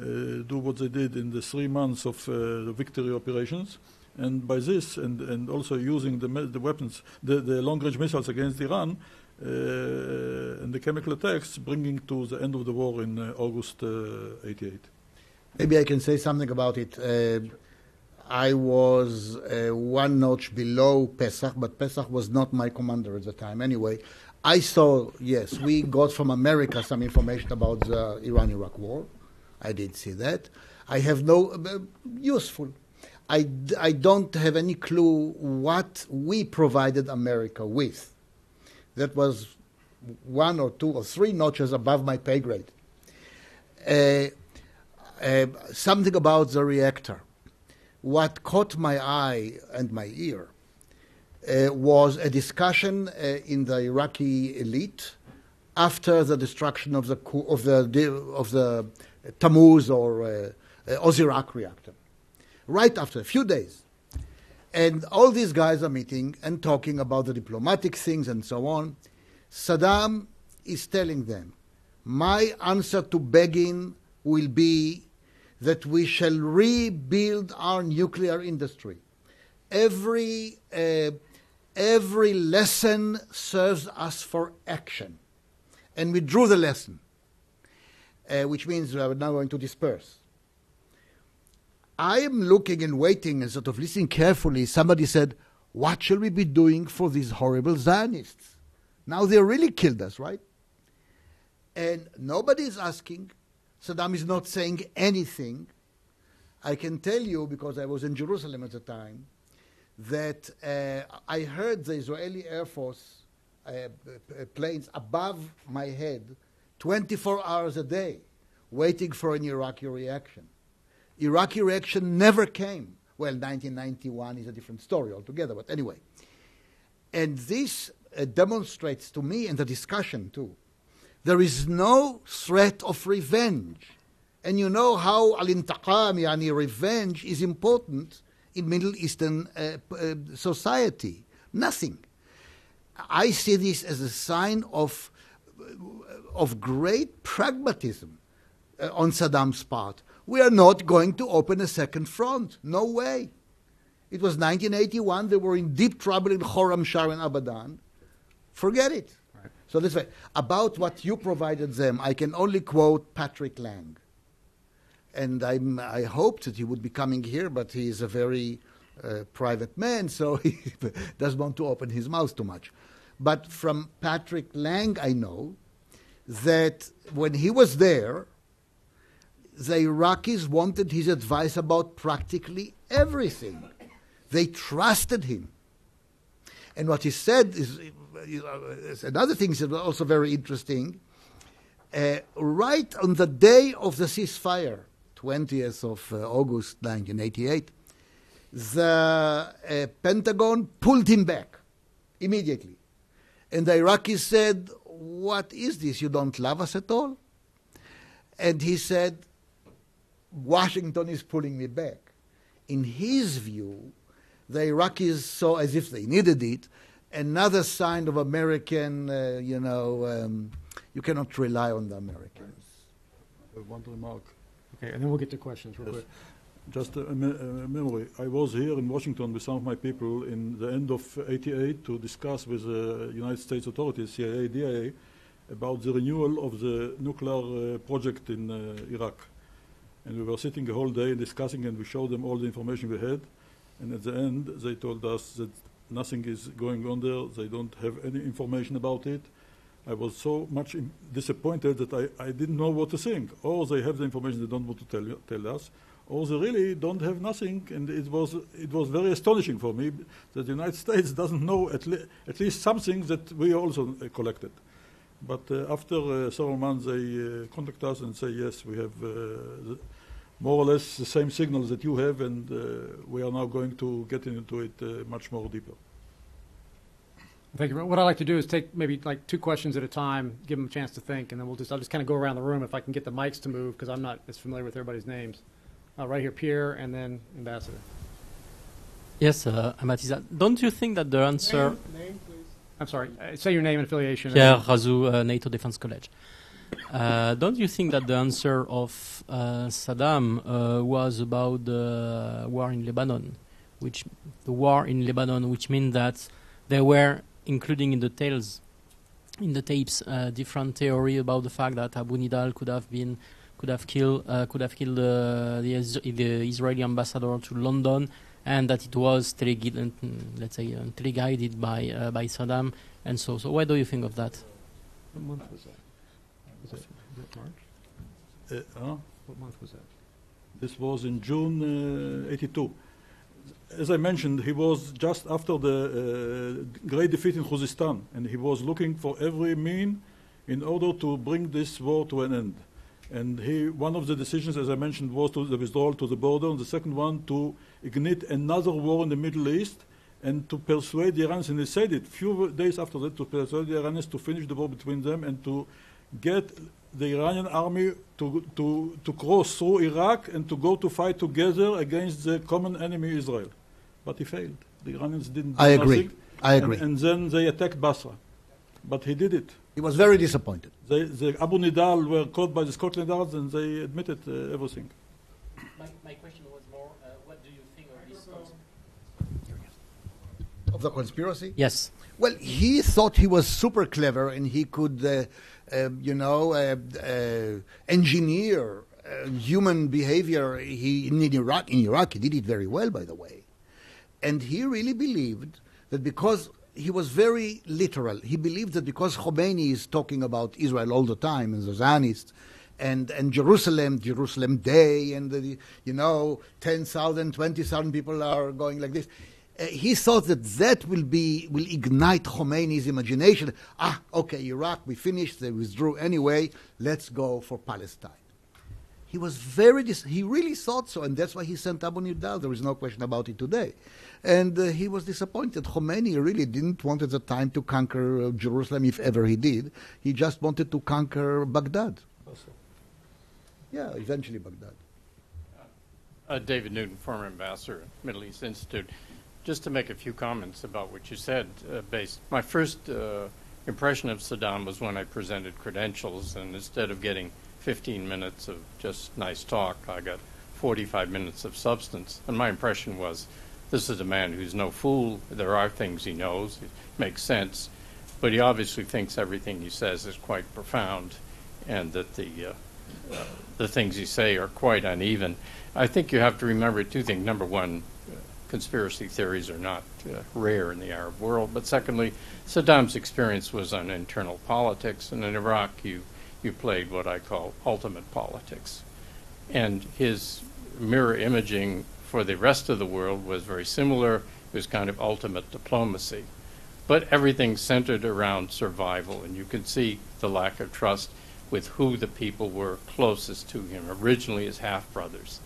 Speaker 2: do what they did in the three months of uh, the victory operations and by this and, and also using the, the weapons the, the long range missiles against Iran uh, and the chemical attacks bringing to the end of the war in uh, August uh, 88
Speaker 3: Maybe I can say something about it. Uh, I was uh, one notch below Pesach, but Pesach was not my commander at the time. Anyway, I saw, yes, we got from America some information about the Iran Iraq war. I didn't see that. I have no, uh, useful. I don't have any clue what we provided America with. That was one or two or three notches above my pay grade. Uh, uh, something about the reactor. What caught my eye and my ear uh, was a discussion uh, in the Iraqi elite after the destruction of the of the of the Tammuz or uh, uh, reactor. Right after a few days, and all these guys are meeting and talking about the diplomatic things and so on. Saddam is telling them, "My answer to Begin will be that we shall rebuild our nuclear industry. Every, uh, every lesson serves us for action. And we drew the lesson, uh, which means we are now going to disperse. I am looking and waiting and sort of listening carefully. Somebody said, What shall we be doing for these horrible Zionists? Now they really killed us, right? And nobody is asking. Saddam is not saying anything. I can tell you, because I was in Jerusalem at the time, that uh, I heard the Israeli Air Force uh, planes above my head 24 hours a day waiting for an Iraqi reaction. Iraqi reaction never came. Well, 1991 is a different story altogether, but anyway. And this uh, demonstrates to me, and the discussion too, there is no threat of revenge. And you know how al-intaqam, yani revenge, is important in Middle Eastern uh, uh, society. Nothing. I see this as a sign of, of great pragmatism uh, on Saddam's part. We are not going to open a second front. No way. It was 1981. They were in deep trouble in Khorramshahr and Abadan. Forget it.
Speaker 1: Right.
Speaker 3: So this way, about what you provided them, I can only quote Patrick Lang. And I'm, I hoped that he would be coming here, but he is a very uh, private man, so he doesn't want to open his mouth too much. But from Patrick Lang, I know that when he was there, the Iraqis wanted his advice about practically everything. They trusted him. And what he said is, you know, another thing is also very interesting. Uh, right on the day of the ceasefire, 20th of uh, August 1988, the uh, Pentagon pulled him back immediately. And the Iraqis said, What is this? You don't love us at all? And he said, Washington is pulling me back. In his view, the Iraqis saw, as if they needed it, another sign of American, uh, you know, um, you cannot rely on the Americans.
Speaker 2: One remark.
Speaker 1: Okay, and then we'll get to questions real
Speaker 2: Yes.
Speaker 1: quick.
Speaker 2: Just a, a memory. I was here in Washington with some of my people in the end of '88 to discuss with the United States authorities, CIA, DIA, about the renewal of the nuclear uh, project in uh, Iraq. And we were sitting the whole day discussing, and we showed them all the information we had. And at the end, they told us that nothing is going on there. They don't have any information about it. I was so much disappointed that I, I didn't know what to think. Or they have the information they don't want to tell, tell us, they really don't have nothing. And it was, it was very astonishing for me that the United States doesn't know at, le- at least something that we also uh, collected. But uh, after uh, several months, they uh, contact us and say, yes, we have uh, more or less the same signals that you have, and uh, we are now going to get into it much more deeper.
Speaker 1: Thank you. What I'd like to do is take maybe like two questions at a time, give them a chance to think, and then we'll just, I'll just kind of go around the room if I can get the mics to move, because I'm not as familiar with everybody's names. Uh, right here, Pierre, and then Ambassador.
Speaker 6: Yes, uh, Amatzia. Don't you think that the answer, Name, please.
Speaker 1: I'm sorry, uh, say your name and affiliation.
Speaker 6: Pierre
Speaker 1: then-
Speaker 6: Razoux, uh, NATO Defense College, uh, don't you think that the answer of uh, Saddam uh, was about the war in Lebanon, which the war in Lebanon, which means that there were, including in the tales, in the tapes, uh, different theory about the fact that Abu Nidal could have been, could have killed, uh, could have killed uh, the, the Israeli ambassador to London, and that it was teleguided, let's say, uh, teleguided by uh, by Saddam, and so. So, what do you think of that?
Speaker 1: What month was that? Was it, was it March?
Speaker 2: Uh, huh?
Speaker 1: What month was that?
Speaker 2: This was in June uh, 82. As I mentioned, he was just after the uh, great defeat in Khuzestan, and he was looking for every mean in order to bring this war to an end. And he, one of the decisions, as I mentioned, was to the withdrawal to the border, and the second one to ignite another war in the Middle East and to persuade the Iranians, and he said it few days after that, to persuade the Iranians to finish the war between them and to get the Iranian army to, to, to cross through Iraq and to go to fight together against the common enemy Israel. But he failed. The Iranians didn't do
Speaker 3: I agree.
Speaker 2: nothing.
Speaker 3: I
Speaker 2: And-
Speaker 3: agree.
Speaker 2: And, then they attacked Basra. But he did it.
Speaker 3: He was very disappointed.
Speaker 2: They, the Abu Nidal were caught by the Scotland Yards and they admitted uh, everything.
Speaker 6: My, my question was more, uh, what do you think of this?
Speaker 3: Of the conspiracy?
Speaker 6: Yes.
Speaker 3: Well, he thought he was super clever and he could, uh, uh, you know, uh, uh, engineer uh, human behavior. He in Iraq, in Iraq, he did it very well, by the way. And he really believed that because he was very literal, he believed that because Khomeini is talking about Israel all the time and the Zionists. And, and Jerusalem, Jerusalem Day, and the, you know, 10,000, 20,000 people are going like this. Uh, he thought that that will be will ignite Khomeini's imagination. Ah, okay, Iraq, we finished. They withdrew anyway. Let's go for Palestine. He was very, dis- he really thought so, and that's why he sent Abu Nidal. There is no question about it today. And uh, he was disappointed. Khomeini really didn't want at the time to conquer uh, Jerusalem, if ever he did. He just wanted to conquer Baghdad. Yeah, eventually Baghdad.
Speaker 7: Uh, David Newton, former ambassador at Middle East Institute. Just to make a few comments about what you said, uh, based my first uh, impression of Saddam was when I presented credentials, and instead of getting 15 minutes of just nice talk, I got 45 minutes of substance. And my impression was, this is a man who's no fool. There are things he knows, it makes sense, but he obviously thinks everything he says is quite profound, and that the uh, uh, the things he say are quite uneven. I think you have to remember two things. Number one, conspiracy theories are not uh, rare in the Arab world. But secondly, Saddam's experience was on internal politics, and in Iraq, you you played what I call ultimate politics, and his mirror imaging for the rest of the world was very similar. It was kind of ultimate diplomacy, but everything centered around survival, and you can see the lack of trust with who the people were closest to him. Originally, his half brothers.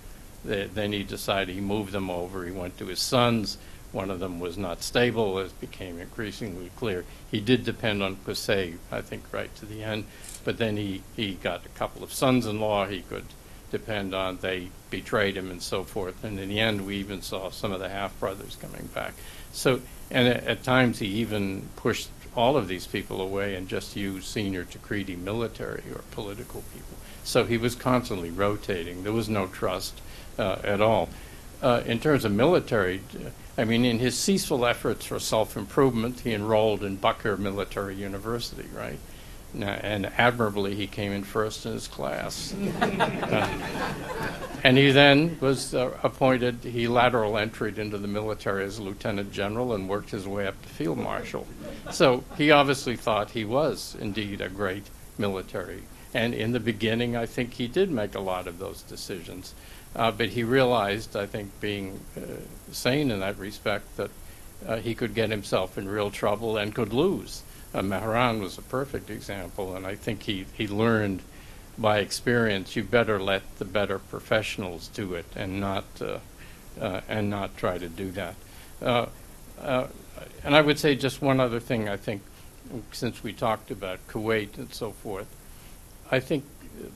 Speaker 7: Then he decided he moved them over. He went to his sons. One of them was not stable, as became increasingly clear. He did depend on Qusay, I think, right to the end. But then he, he got a couple of sons in law he could depend on. They betrayed him and so forth. And in the end, we even saw some of the half brothers coming back. So, and at, at times he even pushed all of these people away and just used senior Takriti military or political people. So he was constantly rotating. There was no trust uh, at all. Uh, in terms of military, I mean, in his ceaseful efforts for self improvement, he enrolled in Bakr Military University, right? And admirably, he came in first in his class. uh, and he then was uh, appointed, he lateral entered into the military as lieutenant general and worked his way up to field marshal. So he obviously thought he was indeed a great military. And in the beginning, I think he did make a lot of those decisions. Uh, but he realized, I think, being uh, sane in that respect, that uh, he could get himself in real trouble and could lose. Uh, was a perfect example, and I think he, he learned by experience you better let the better professionals do it and not uh, uh, and not try to do that. Uh, uh, and I would say just one other thing. I think since we talked about Kuwait and so forth, I think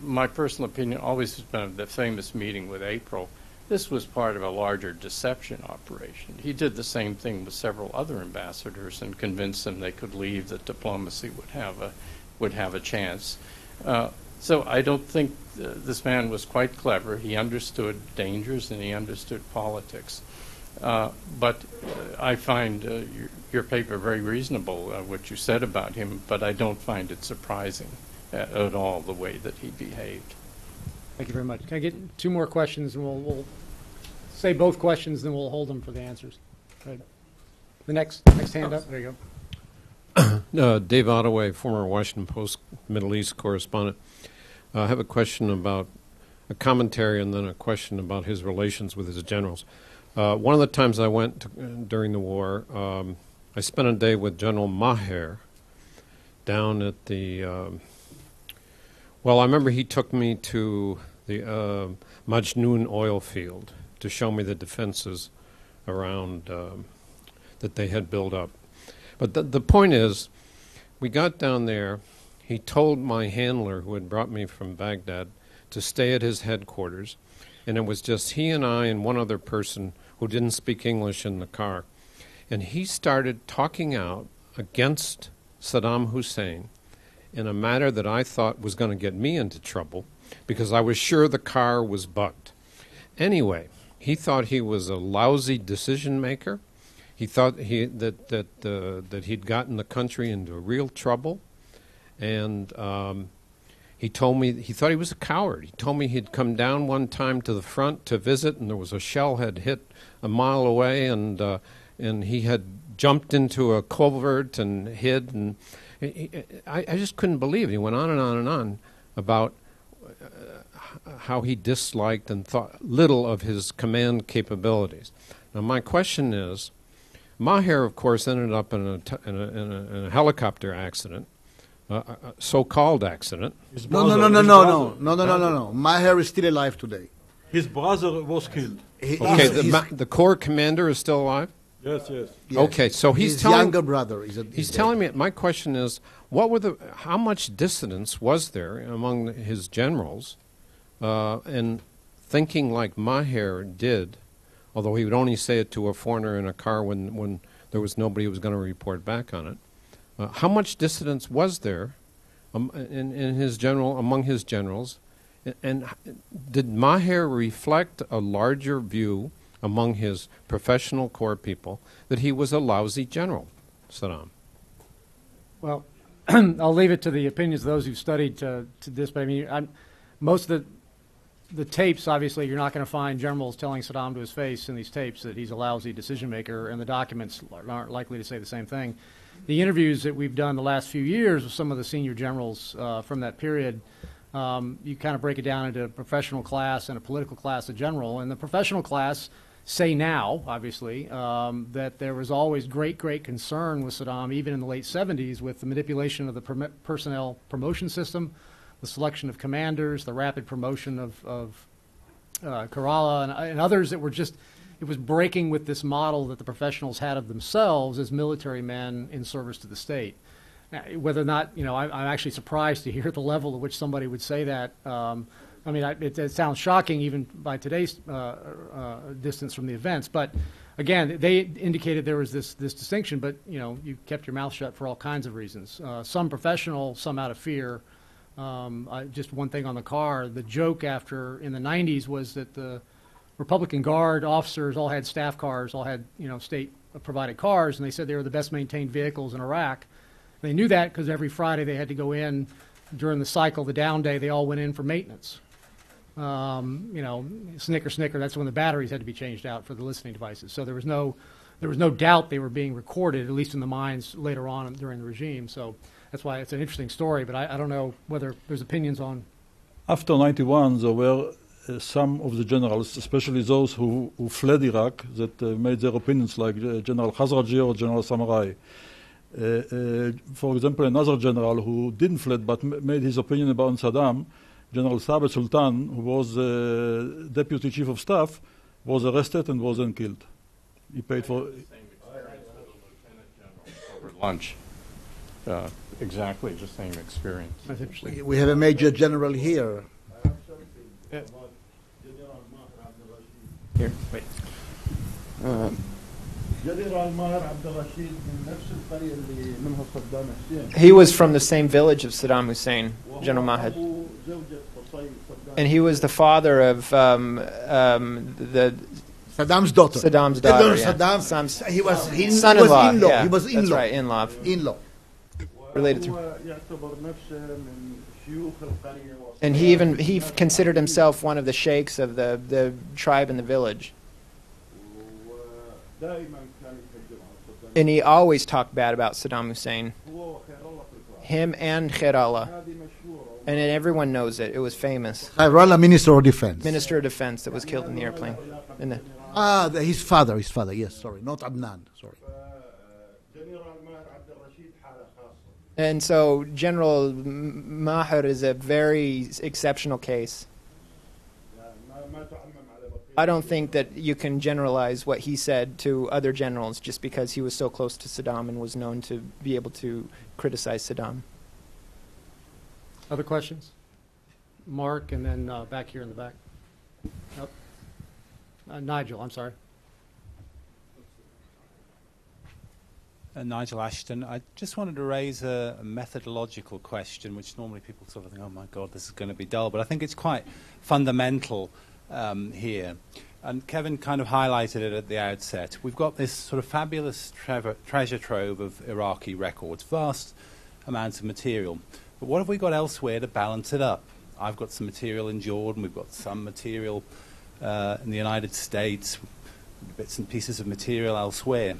Speaker 7: my personal opinion always has been the famous meeting with April this was part of a larger deception operation. He did the same thing with several other ambassadors and convinced them they could leave, that diplomacy would have a, would have a chance. Uh, so I don't think uh, this man was quite clever. He understood dangers and he understood politics. Uh, but uh, I find uh, your, your, paper very reasonable, uh, what you said about him, but I don't find it surprising at, at all the way that he behaved.
Speaker 1: Thank you very much. Can I get two more questions, and we'll, we'll say both questions, then we'll hold them for the answers. Right. The next next hand up. There you
Speaker 8: go. uh, Dave Ottaway, former Washington Post Middle East correspondent. Uh, I have a question about a commentary and then a question about his relations with his generals. Uh, one of the times I went to, during the war, um, I spent a day with General Maher down at the. Um, well, I remember he took me to the uh, Majnoon oil field to show me the defenses around um, that they had built up. But the, the point is, we got down there. He told my handler, who had brought me from Baghdad, to stay at his headquarters. And it was just he and I and one other person who didn't speak English in the car. And he started talking out against Saddam Hussein in a matter that I thought was going to get me into trouble because I was sure the car was bugged. Anyway, he thought he was a lousy decision maker. He thought he, that that uh, that he'd gotten the country into real trouble, and um, he told me he thought he was a coward. He told me he'd come down one time to the front to visit, and there was a shell had hit a mile away, and uh, and he had jumped into a culvert and hid. And he, I, I just couldn't believe it. He went on and on and on about how he disliked and thought little of his command capabilities. Now, my question is Maher, of course, ended up in a, in a, in a, in a helicopter accident uh, uh, so-called accident.
Speaker 3: No, no, no, no, no, no, no, no, no, no, no. Maher is still alive today.
Speaker 2: His brother was killed.
Speaker 3: He-
Speaker 8: Okay,
Speaker 3: he's-
Speaker 8: the,
Speaker 3: he's-
Speaker 8: ma- the corps commander is still alive.
Speaker 2: Yes, yes.
Speaker 3: yes.
Speaker 8: Okay, so he's
Speaker 3: his
Speaker 8: telling
Speaker 3: younger brother is. A, is
Speaker 8: he's
Speaker 3: dead.
Speaker 8: telling me. My question is, what were the? How much dissonance was there among his generals, uh, in thinking like Maher did, although he would only say it to a foreigner in a car when when there was nobody who was going to report back on it. Uh, how much dissonance was there um, in, in his general among his generals, and, and did Maher reflect a larger view among his professional corps people that he was a lousy general, Saddam?
Speaker 1: Well, I'll leave it to the opinions of those who've studied to, to this, but I mean, I'm, most of the the tapes, obviously, you're not going to find generals telling Saddam to his face in these tapes that he's a lousy decision maker, and the documents aren't likely to say the same thing. The interviews that we've done the last few years with some of the senior generals uh, from that period, um, you kind of break it down into a professional class and a political class of general. And the professional class say now, obviously, um, that there was always great, great concern with Saddam, even in the late 70s, with the manipulation of the perm- personnel promotion system, the selection of commanders, the rapid promotion of, of uh, Khairallah and, and others that were just, it was breaking with this model that the professionals had of themselves as military men in service to the state. Whether or not, you know, I, I'm actually surprised to hear the level at which somebody would say that. Um, I mean, I, it, it sounds shocking even by today's uh, uh, distance from the events. But again, they indicated there was this, this distinction, but, you know, you kept your mouth shut for all kinds of reasons. Uh, some professional, some out of fear. Um, I, just one thing on the car, the joke after in the 90s was that the Republican Guard officers all had staff cars, all had, you know, state provided cars, and they said they were the best maintained vehicles in Iraq. They knew that because every Friday they had to go in during the cycle, the down day, they all went in for maintenance. Um, you know, snicker, snicker, that's when the batteries had to be changed out for the listening devices. So there was no, there was no doubt they were being recorded, at least in the minds later on during the regime. So that's why it's an interesting story, but I, I don't know whether there's opinions on.
Speaker 2: After 91, there were uh, some of the generals, especially those who, who fled Iraq, that uh, made their opinions, like uh, General Khazraji or General Samarai. Uh, uh, for example, another general who didn't fled but made his opinion about Saddam, General Thabit Sultan, who was uh, deputy chief of staff, was arrested and was then killed. He paid for.
Speaker 7: over lunch. Uh, exactly the same experience.
Speaker 1: That's interesting.
Speaker 3: We- We have a major general here.
Speaker 9: Here, wait. Um, he was from the same village of Saddam Hussein, General Mahad. And he was the father of um, um, the
Speaker 3: Saddam's daughter.
Speaker 9: Saddam's daughter. yeah.
Speaker 3: Saddam's-
Speaker 9: Saddam's
Speaker 3: He was in, he was
Speaker 9: son-in-law.
Speaker 3: in-law.
Speaker 9: yeah,
Speaker 3: He was in-law.
Speaker 9: That's right, in-law.
Speaker 3: In-law.
Speaker 9: Related to. And he even he considered himself one of the sheikhs of the, the tribe in the village. And he always talked bad about Saddam Hussein. Him and Khairallah. And then everyone knows it. It was famous.
Speaker 3: Khairallah, Minister of Defense.
Speaker 9: Minister of Defense that was killed in the airplane. In the,
Speaker 3: Ah, the, his father, his father, yes, sorry, not Adnan, sorry.
Speaker 9: and so General Maher is a very exceptional case. I don't think that you can generalize what he said to other generals just because he was so close to Saddam and was known to be able to criticize Saddam.
Speaker 1: Other questions? Mark, and then uh, back here in the back. Nope. Uh, Nigel, I'm sorry.
Speaker 10: Uh, Nigel Ashton. I just wanted to raise a, a methodological question, which normally people sort of think, oh my God, this is going to be dull, but I think it's quite fundamental um, here. And Kevin kind of highlighted it at the outset. We've got this sort of fabulous trev- treasure trove of Iraqi records, vast amounts of material. But what have we got elsewhere to balance it up? I've got some material in Jordan, we've got some material uh, in the United States, bits and pieces of material elsewhere.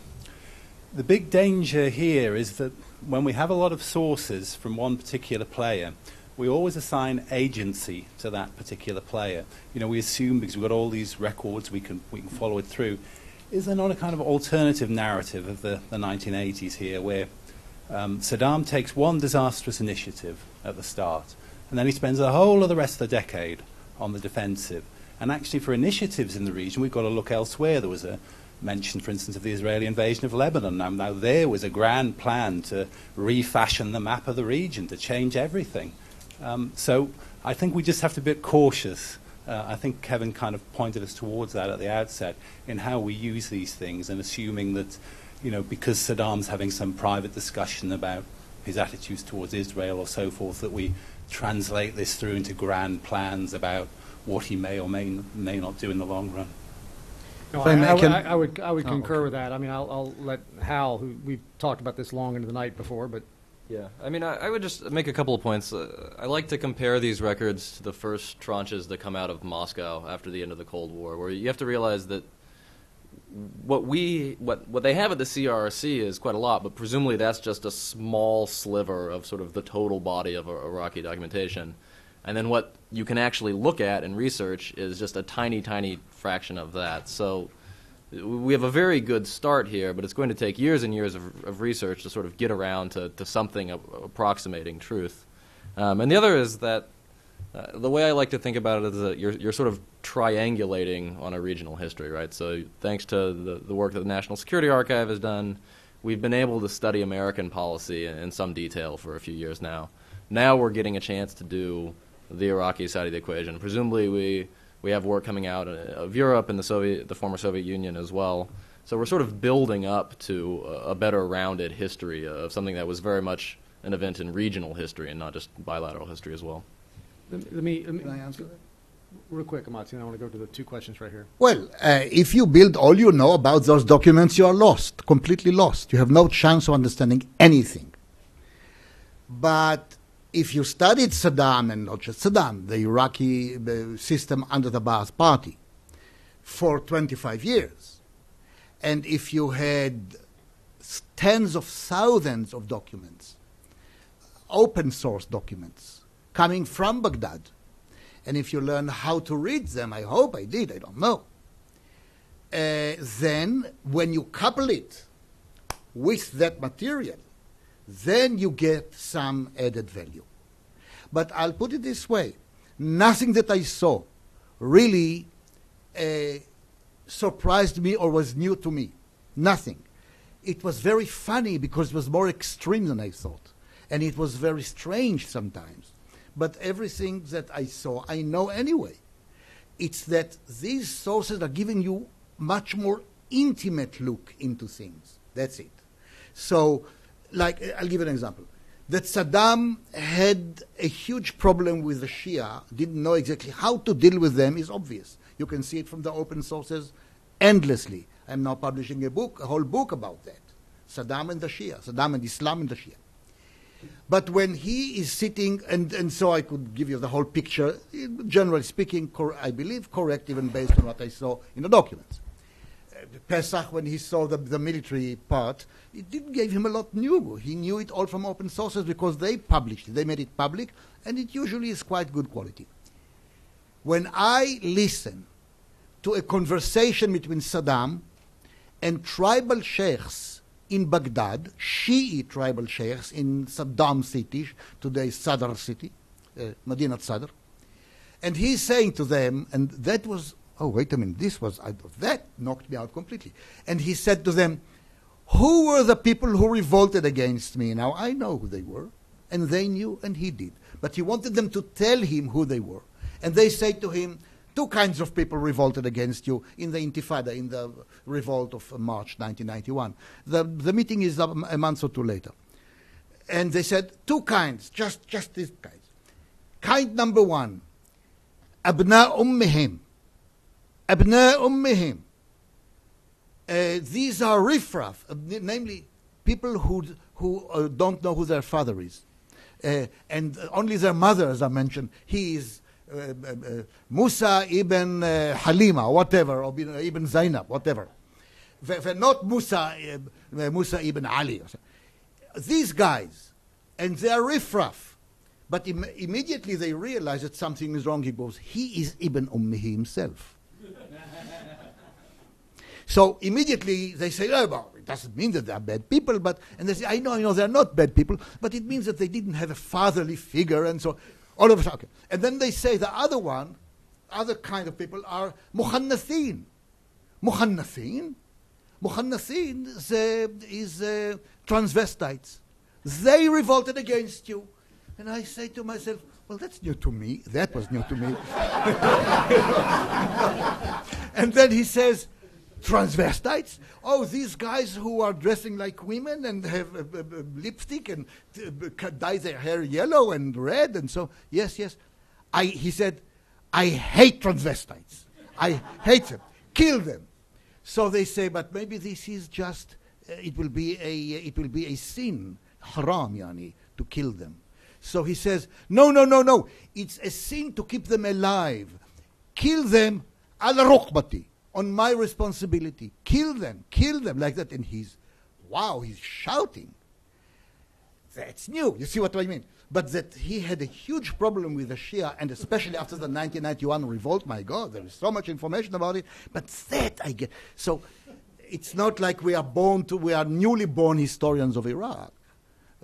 Speaker 10: The big danger here is that when we have a lot of sources from one particular player, we always assign agency to that particular player. You know, we assume because we've got all these records, we can, we can follow it through. Is there not a kind of alternative narrative of the, the 1980s here where Um, Saddam takes one disastrous initiative at the start, and then he spends the whole of the rest of the decade on the defensive. And actually, for initiatives in the region, we've got to look elsewhere. There was a mention, for instance, of the Israeli invasion of Lebanon. Now, now there was a grand plan to refashion the map of the region, to change everything. Um, so I think we just have to be a bit cautious. Uh, I think Kevin kind of pointed us towards that at the outset in how we use these things and assuming that, you know, because Saddam's having some private discussion about his attitudes towards Israel or so forth, that we translate this through into grand plans about what he may or may, may not do in the long run.
Speaker 1: No,
Speaker 3: I
Speaker 1: I, I would- I- I would, I would
Speaker 3: Oh,
Speaker 1: concur
Speaker 3: okay.
Speaker 1: with that. I mean, I'll, I'll let Hal, who, we've talked about this long into the night before, but
Speaker 4: Yeah, I mean, I, I would just make a couple of points. Uh, I like to compare these records to the first tranches that come out of Moscow after the end of the Cold War, where you have to realize that what we what what they have at the CRC is quite a lot, but presumably that's just a small sliver of sort of the total body of Iraqi documentation. And then what you can actually look at and research is just a tiny, tiny fraction of that. So we have a very good start here, but it's going to take years and years of, of research to sort of get around to, to something approximating truth. Um, and the other is that uh, the way I like to think about it is that you're, you're sort of triangulating on a regional history, right? So thanks to the, the work that the National Security Archive has done, we've been able to study American policy in, in some detail for a few years now. Now we're getting a chance to do the Iraqi side of the equation. Presumably, we we have work coming out uh, of Europe and the Soviet, the former Soviet Union as well. So we're sort of building up to a, a better rounded history of something that was very much an event in regional history and not just bilateral history as well.
Speaker 1: let let me, let me
Speaker 3: Can I answer that?
Speaker 1: real quick, Amatzia, and I want to go to the two questions right here.
Speaker 3: Well, uh, if you build all you know about those documents, you are lost, completely lost. You have no chance of understanding anything. But if you studied Saddam, and not just Saddam, the Iraqi uh, system under the Ba'ath Party for 25 years, and if you had tens of thousands of documents, open source documents, coming from Baghdad, and if you learn how to read them, I hope I did, I don't know, uh, then when you couple it with that material, then you get some added value. But I'll put it this way nothing that I saw really uh, surprised me or was new to me. Nothing. It was very funny because it was more extreme than I thought. And it was very strange sometimes. But everything that I saw, I know anyway. It's that these sources are giving you much more intimate look into things. That's it. So, like, I'll give you an example. That Saddam had a huge problem with the Shia, didn't know exactly how to deal with them, is obvious. You can see it from the open sources endlessly. I'm now publishing a book, a whole book about that. Saddam and the Shia, Saddam and Islam and the Shia. But when he is sitting, and, and so I could give you the whole picture, generally speaking, I believe correct, even based on what I saw in the documents. Pesach, when he saw the, the military part, it didn't give him a lot new. He knew it all from open sources because they published it, they made it public, and it usually is quite good quality. When I listen to a conversation between Saddam and tribal sheikhs in Baghdad, Shi'i tribal sheikhs in Saddam city, today Sadr city, uh, Madinat Sadr, and he's saying to them, and that was, Oh, wait a minute, this was, I, that knocked me out completely. And he said to them, Who were the people who revolted against me? Now, I know who they were, and they knew, and he did. But he wanted them to tell him who they were. And they said to him, Two kinds of people revolted against you in the Intifada, in the revolt of March 1991. The, the meeting is a, a month or two later. And they said, Two kinds, just, just these kinds. Kind number one, Abna Ummihim Abna ummihim. Uh, these are riffraff, uh, namely people who, who uh, don't know who their father is. Uh, and only their mother, as I mentioned. He is uh, uh Musa ibn Halima, whatever, or ibn Zainab, whatever. They're not Musa, Musa ibn Ali. These guys, and they are riffraff. But Im- immediately they realize that something is wrong. He goes, he is Ibn Ummihi himself. So immediately they say, oh, well, it doesn't mean that they are bad people, but, and they say, I know, I know, they're not bad people, but it means that they didn't have a fatherly figure, and so all of a sudden. Okay. And then they say the other one, other kind of people are muhannathin. Muhannathin? Muhannathin is, uh, is uh, transvestites. They revolted against you. And I say to myself, well, that's new to me. That was new to me. and then he says, transvestites? Oh, these guys who are dressing like women and have uh, uh, uh, lipstick and uh, dye their hair yellow and red and so. Yes, yes. I, he said, I hate transvestites. I hate them. Kill them. So they say, but maybe this is just, uh, it will be a, it will be a sin, haram, yani, to kill them. So he says, no, no, no, no. It's a sin to keep them alive. Kill them ala rukbati, on my responsibility. Kill them, kill them like that. And he's, wow, he's shouting. That's new. You see what I mean? But that he had a huge problem with the Shia, and especially after the 1991 revolt. My God, there is so much information about it. But that I get. So it's not like we are born to, we are newly born historians of Iraq.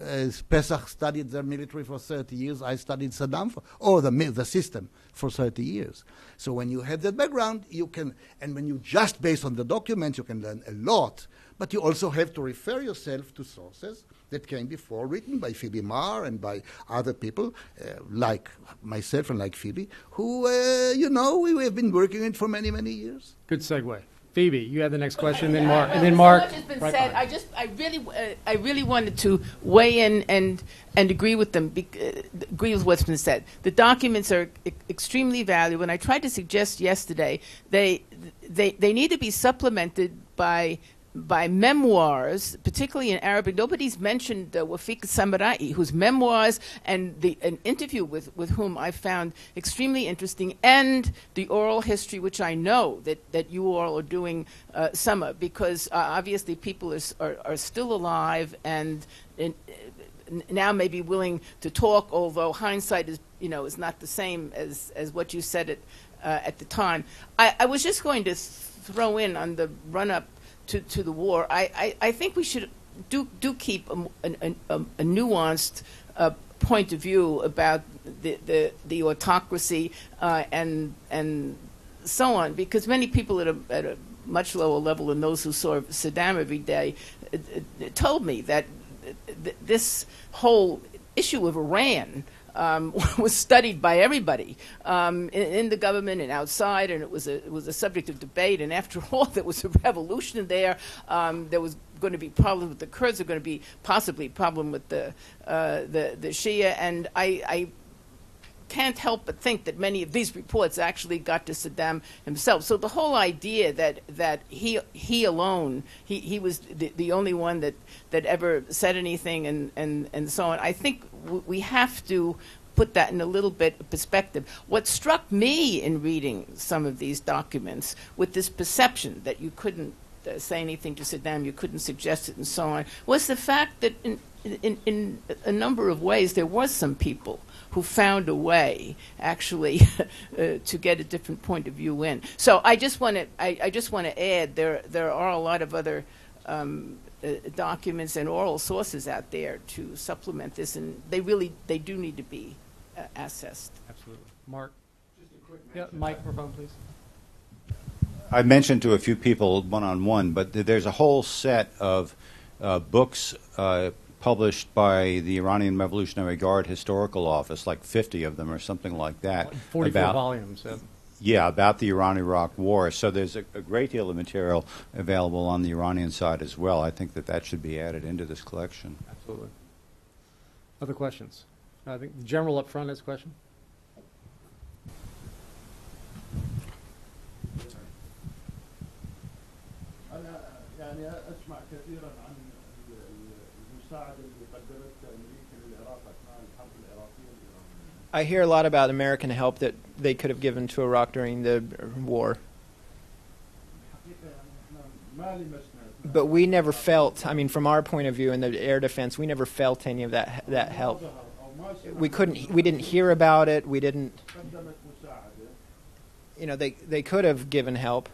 Speaker 3: Uh, Pesach studied their military for 30 years. I studied Saddam for, or the, the system for 30 years. So when you have that background, you can, and when you just base on the documents, you can learn a lot. But you also have to refer yourself to sources that came before, written by Phoebe Marr and by other people uh, like myself and like Phoebe, who, uh, you know, we, we have been working it for many, many years.
Speaker 1: Good segue. Phoebe, you have the next question, and then Mark, and then Mark.
Speaker 11: So much has been
Speaker 1: right
Speaker 11: said. I just, I really, uh, I really wanted to weigh in and and agree with them. Be, uh, agree with what's been said. The documents are e- extremely valuable, and I tried to suggest yesterday they they they need to be supplemented by by memoirs, particularly in Arabic. Nobody's mentioned uh, Wafik Samarai, whose memoirs and the an interview with, with whom I found extremely interesting, and the oral history, which I know that, that you all are doing uh, of, because uh, obviously people are, are, are still alive and, and uh, now may be willing to talk, although hindsight is, you know, is not the same as, as what you said at, uh, at the time. I, I was just going to throw in on the run up to, to the war. I, I, I think we should do, do keep a, a, a, a nuanced uh, point of view about the, the, the autocracy uh, and, and so on, because many people at a, at a much lower level than those who saw Saddam every day uh, uh, told me that th- this whole issue of Iran um, was studied by everybody um, in, in the government and outside, and it was a it was a subject of debate. And after all, there was a revolution there. Um, there was going to be problems with the Kurds. There were going to be possibly problem with the uh, the the Shia. And I, I can't help but think that many of these reports actually got to Saddam himself. So the whole idea that that he he alone he, he was the, the only one that, that ever said anything and, and, and so on. I think we have to put that in a little bit of perspective. What struck me in reading some of these documents with this perception that you couldn't uh, say anything to Saddam, you couldn't suggest it, and so on, was the fact that in, in, in a number of ways there was some people who found a way actually uh, to get a different point of view in. So I just want to I, I just want to add there there are a lot of other um, uh, documents and oral sources out there to supplement this, and they really they do need to be uh, assessed.
Speaker 1: Absolutely. Mark? Just a quick yeah, microphone, please.
Speaker 12: I mentioned to a few people one on one, but th- there's a whole set of uh, books uh, published by the Iranian Revolutionary Guard Historical Office, like 50 of them or something like that.
Speaker 1: 44
Speaker 12: about,
Speaker 1: volumes. yeah.
Speaker 12: Yeah, about the Iran Iraq War. So there's a, a great deal of material available on the Iranian side as well. I think that that should be added into this collection.
Speaker 1: Absolutely. Other questions? I think the general up front has a question.
Speaker 9: I hear a lot about American help that they could have given to Iraq during the war. But we never felt, I mean, from our point of view in the air defense, we never felt any of that, that help. We couldn't, we didn't hear about it, we didn't, you know, they, they could have given help.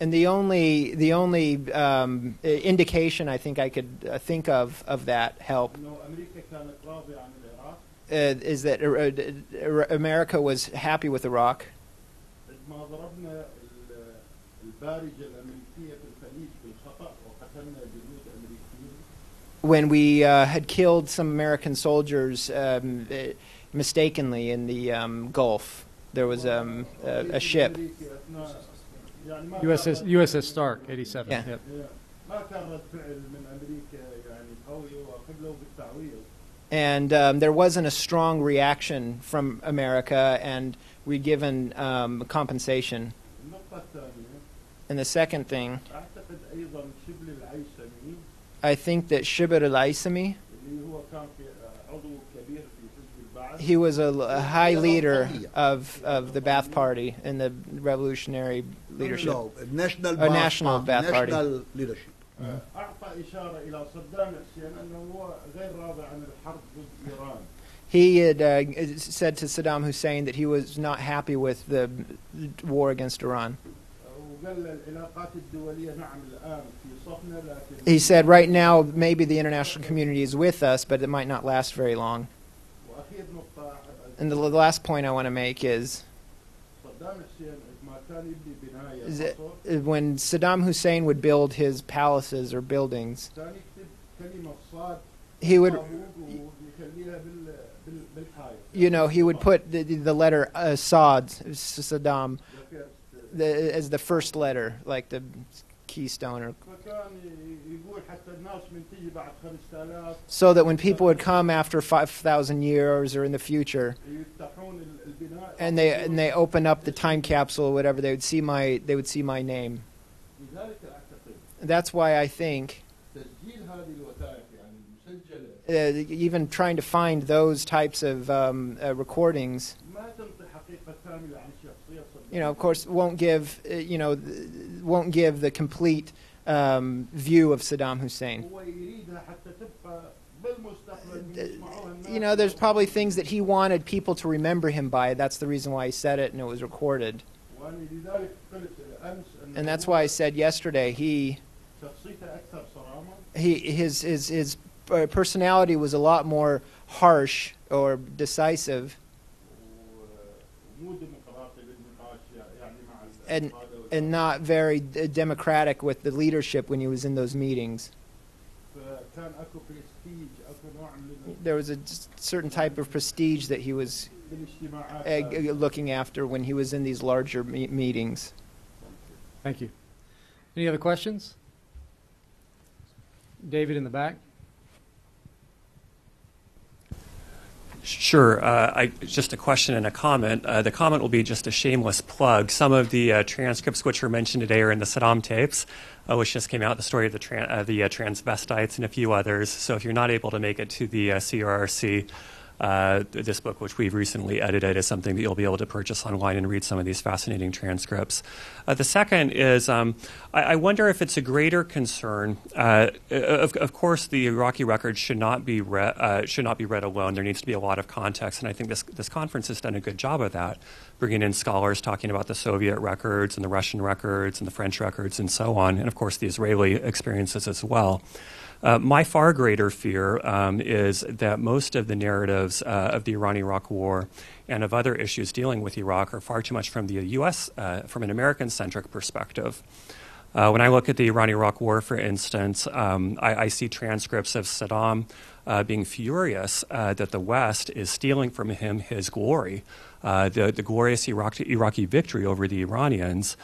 Speaker 9: And the only, the only um, indication I think I could uh, think of of that help uh, is that uh, America was happy with Iraq? When we uh, had killed some American soldiers um, uh, mistakenly in the um, Gulf, there was um, a, a, ship.
Speaker 1: USS, USS Stark, 87.
Speaker 9: Yeah.
Speaker 1: Yep
Speaker 9: and um, there wasn't a strong reaction from America, and we given um, compensation. And the second thing, I think that Shibli al Aisami, he was a, a, high leader of, of the Ba'ath Party in the revolutionary leadership.
Speaker 3: No, national, Ba'ath,
Speaker 9: national Ba'ath Party.
Speaker 3: National leadership.
Speaker 13: أعطى إشارة إلى صدام حسين أنه هو غير راضي عن الحرب ضد إيران
Speaker 9: He had uh, said to Saddam Hussein that he was not happy with the war against Iran.
Speaker 13: وقال العلاقات الدولية نعم الآن في صفنا لكن
Speaker 9: He said, right now, maybe the international community is with us, but it might not last very long.
Speaker 13: وأخير نقطة أحب
Speaker 9: And the last point I want to make is when Saddam Hussein would build his palaces or buildings, he would, you know, he would put the, the letter uh, Assad, Saddam, the, as the first letter, like the keystone or so that when people would come after 5000 years or in the future and they and they open up the time capsule or whatever, they would see my they would see my name. That's why I think uh, even trying to find those types of um, uh, recordings, you know, of course, won't give uh, you know won't give the complete um, view of Saddam Hussein you know, there's probably things that he wanted people to remember him by. That's the reason why he said it and it was recorded. And that's why I said yesterday he he his his his uh, personality was a lot more harsh or decisive. And and not very democratic with the leadership when he was in those meetings there was a certain type of prestige that he was eh, looking after when he was in these larger me- meetings.
Speaker 1: Thank you. Any other questions? David in the back.
Speaker 14: Sure. Uh, I, just a question and a comment. Uh, the comment will be just a shameless plug. Some of the uh, transcripts which were mentioned today are in the Saddam tapes uh, which just came out, the story of the, uh, the uh, transvestites and a few others. So if you're not able to make it to the uh, CRRC, uh, this book, which we've recently edited, is something that you'll be able to purchase online and read some of these fascinating transcripts. Uh, the second is um, I, I wonder if it's a greater concern. Uh, of, of course, the Iraqi record should not be read uh, should not be read alone. There needs to be a lot of context, and I think this this conference has done a good job of that, bringing in scholars talking about the Soviet records and the Russian records and the French records and so on, and of course the Israeli experiences as well. Uh, my far greater fear um, is that most of the narratives uh, of the Iran Iraq War and of other issues dealing with Iraq are far too much from the U.S., uh, from an American centric perspective. Uh, when I look at the Iran Iraq War, for instance, um, I, I, see transcripts of Saddam uh, being furious uh, that the West is stealing from him his glory, the, the, glorious Iraq, Iraqi victory over the Iranians,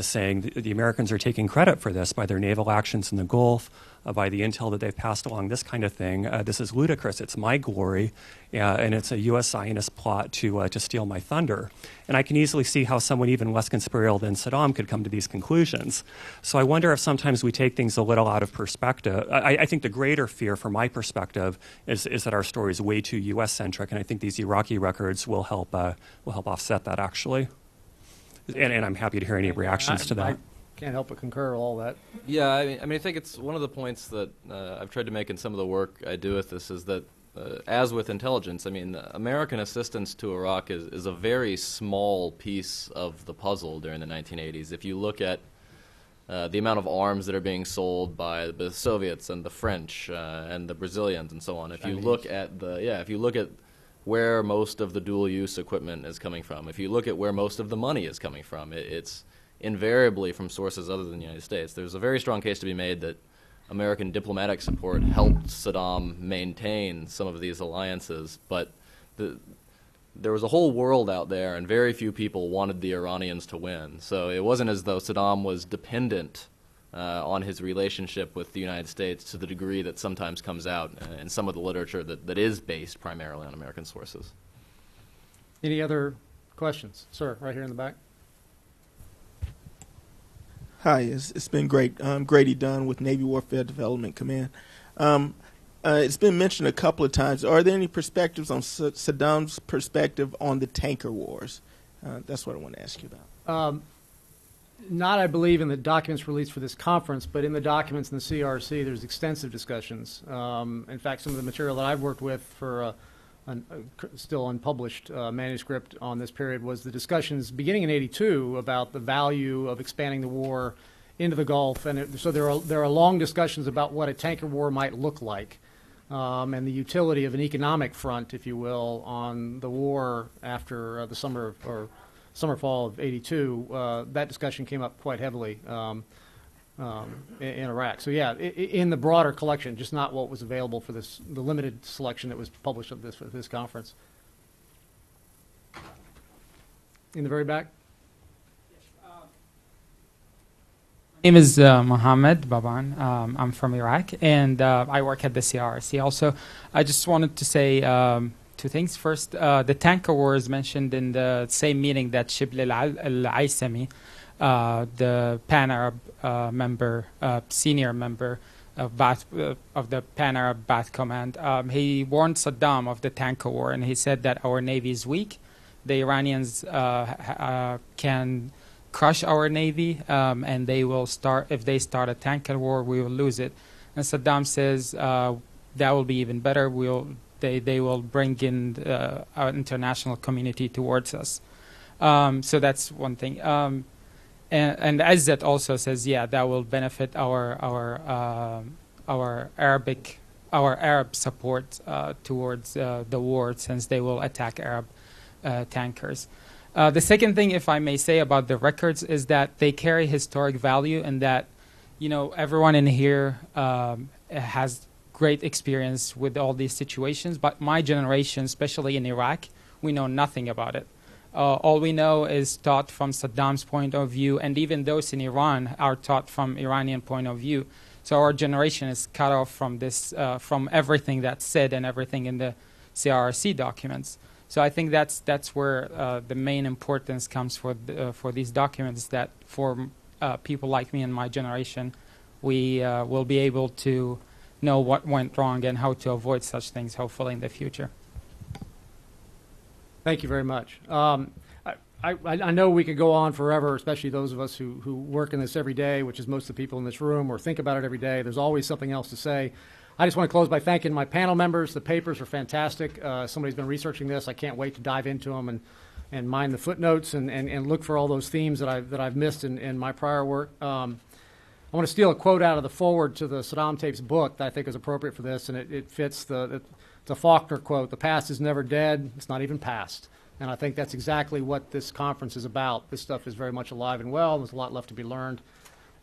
Speaker 14: saying the, the Americans are taking credit for this by their naval actions in the Gulf, by the intel that they've passed along, this kind of thing. Uh, this is ludicrous. It's my glory, uh, and it's a U.S. Zionist plot to uh, to steal my thunder. And I can easily see how someone even less conspiratorial than Saddam could come to these conclusions. So I wonder if sometimes we take things a little out of perspective. I, I think the greater fear, from my perspective, is, is that our story is way too U.S. centric, and I think these Iraqi records will help uh, will help offset that actually. And, and I'm happy to hear any reactions to that.
Speaker 1: I can't help but concur with all that.
Speaker 4: Yeah, I mean, I mean, I think it's one of the points that uh, I've tried to make in some of the work I do with this is that uh, as with intelligence, I mean, American assistance to Iraq is, is a very small piece of the puzzle during the 1980s. If you look at uh, the amount of arms that are being sold by the Soviets and the French uh, and the Brazilians and so on, if you look at the yeah, if you look at where most of the dual-use equipment is coming from, if you look at where most of the money is coming from, it, it's invariably from sources other than the United States. There's a very strong case to be made that American diplomatic support helped Saddam maintain some of these alliances, but the, there was a whole world out there, and very few people wanted the Iranians to win. So it wasn't as though Saddam was dependent uh, on his relationship with the United States to the degree that sometimes comes out in some of the literature that, that is based primarily on American sources.
Speaker 1: Any other questions? Sir, right here in the back.
Speaker 15: Hi, it's, it's been great. I'm Grady Dunn with Navy Warfare Development Command. Um, uh, it's been mentioned a couple of times. Are there any perspectives on Sa- Saddam's perspective on the tanker wars? Uh, that's what I want to ask you about.
Speaker 1: Um, not, I believe, in the documents released for this conference, but in the documents in the CRRC, there's extensive discussions. Um, in fact, some of the material that I've worked with for uh, c- still unpublished uh, manuscript on this period was the discussions beginning in '82 about the value of expanding the war into the Gulf, and it, so there are there are long discussions about what a tanker war might look like. Um, and the utility of an economic front, if you will, on the war after uh, the summer of, or summer fall of '82. Uh, that discussion came up quite heavily um, um, in, in Iraq. So yeah, in the broader collection, just not what was available for this the limited selection that was published of this for this conference. In the very back.
Speaker 16: My name is uh, Mohammed Baban. Um, I'm from Iraq, and uh, I work at the CRRC. Also, I just wanted to say um, two things. First, uh, the tanker war is mentioned in the same meeting that Shibli al-Aisami, uh, the Pan-Arab uh, member, uh, senior member of, uh, of the Pan-Arab Ba'ath Command, um, he warned Saddam of the tanker war, and he said that our navy is weak. The Iranians uh, uh, can crush our navy, um, and they will start. If they start a tanker war, we will lose it. And Saddam says uh, that will be even better. We'll they they will bring in uh, our international community towards us. Um, so that's one thing. Um, and, and also says, yeah, that will benefit our our um our Arabic our Arab support uh, towards uh, the war, since they will attack Arab uh, tankers. Uh, the second thing, if I may say, about the records is that they carry historic value, and that you know everyone in here um, has great experience with all these situations. But my generation, especially in Iraq, we know nothing about it. Uh, all we know is taught from Saddam's point of view, and even those in Iran are taught from Iranian point of view. So our generation is cut off from this, uh, from everything that's said and everything in the CRRC documents. So I think that's that's where uh, the main importance comes for the, uh, for these documents. That for uh, people like me and my generation, we uh, will be able to know what went wrong and how to avoid such things. Hopefully in the future.
Speaker 1: Thank you very much. Um, I, I, I know we could go on forever, especially those of us who, who work in this every day, which is most of the people in this room, or think about it every day. There's always something else to say. I just want to close by thanking my panel members. The papers are fantastic. Uh, somebody's been researching this. I can't wait to dive into them and, and mine the footnotes and, and, and look for all those themes that I've, that I've missed in, in my prior work. Um, I want to steal a quote out of the foreword to the Saddam Tapes book that I think is appropriate for this, and it, it fits the, a Faulkner quote The past is never dead, it's not even past. And I think that's exactly what this conference is about. This stuff is very much alive and well, there's a lot left to be learned.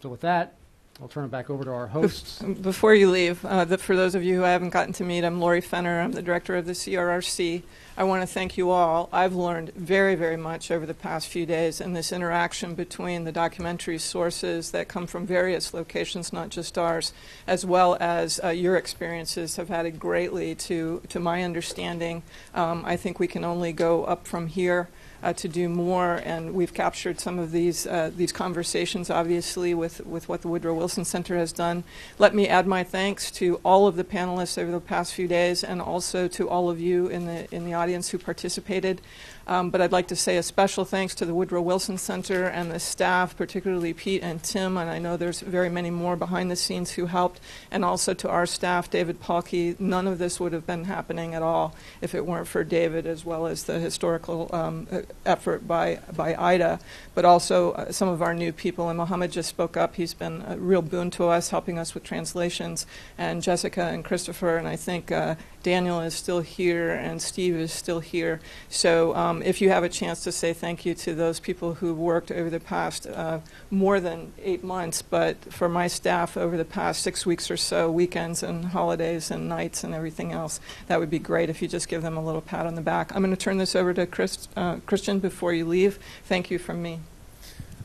Speaker 1: So, with that, I'll turn it back over to our hosts.
Speaker 17: Before you leave, uh, the, for those of you who I haven't gotten to meet, I'm Lorry Fenner. I'm the director of the CRRC. I want to thank you all. I've learned very, very much over the past few days in this interaction between the documentary sources that come from various locations, not just ours, as well as uh, your experiences have added greatly to, to my understanding. Um, I think we can only go up from here uh, to do more, and we've captured some of these uh, these conversations, obviously, with with what the Woodrow Wilson Center has done. Let me add my thanks to all of the panelists over the past few days, and also to all of you in the in the audience. audience who participated. Um, but I'd like to say a special thanks to the Woodrow Wilson Center and the staff, particularly Pete and Tim, and I know there's very many more behind the scenes who helped, and also to our staff, David Palkki. None of this would have been happening at all if it weren't for David, as well as the historical um, effort by, by IDA, but also uh, some of our new people. And Mohammed just spoke up. He's been a real boon to us, helping us with translations, and Jessica and Christopher, and I think uh, Daniel is still here and Steve is still here. So um, if you have a chance to say thank you to those people who worked over the past uh, more than eight months, but for my staff over the past six weeks or so, weekends and holidays and nights and everything else, that would be great if you just give them a little pat on the back. I'm going to turn this over to Chris, uh, Christian before you leave. Thank you from me.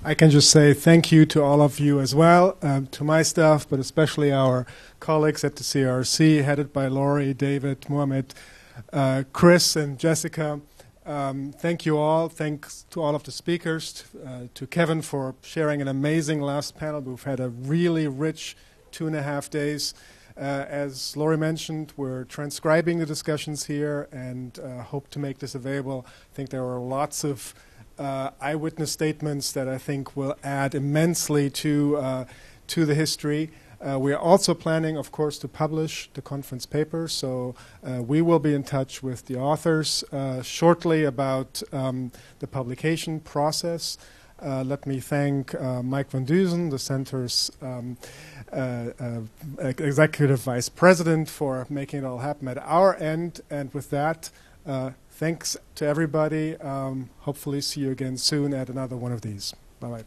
Speaker 18: I can just say thank you to all of you as well, um, to my staff, but especially our colleagues at the CRRC, headed by Lorry, David, Mohamed, uh, Chris, and Jessica. Um, thank you all. Thanks to all of the speakers, uh, to Kevin for sharing an amazing last panel. We've had a really rich two and a half days. Uh, as Lorry mentioned, we're transcribing the discussions here and uh, hope to make this available. I think there are lots of uh, eyewitness statements that I think will add immensely to uh, to the history. Uh, we are also planning, of course, to publish the conference paper, so uh, we will be in touch with the authors uh, shortly about um, the publication process. Uh, let me thank Mike Van Dusen, the center's um, executive vice president, for making it all happen at our end. And with that, Thanks to everybody. Um, hopefully, see you again soon at another one of these. Bye bye.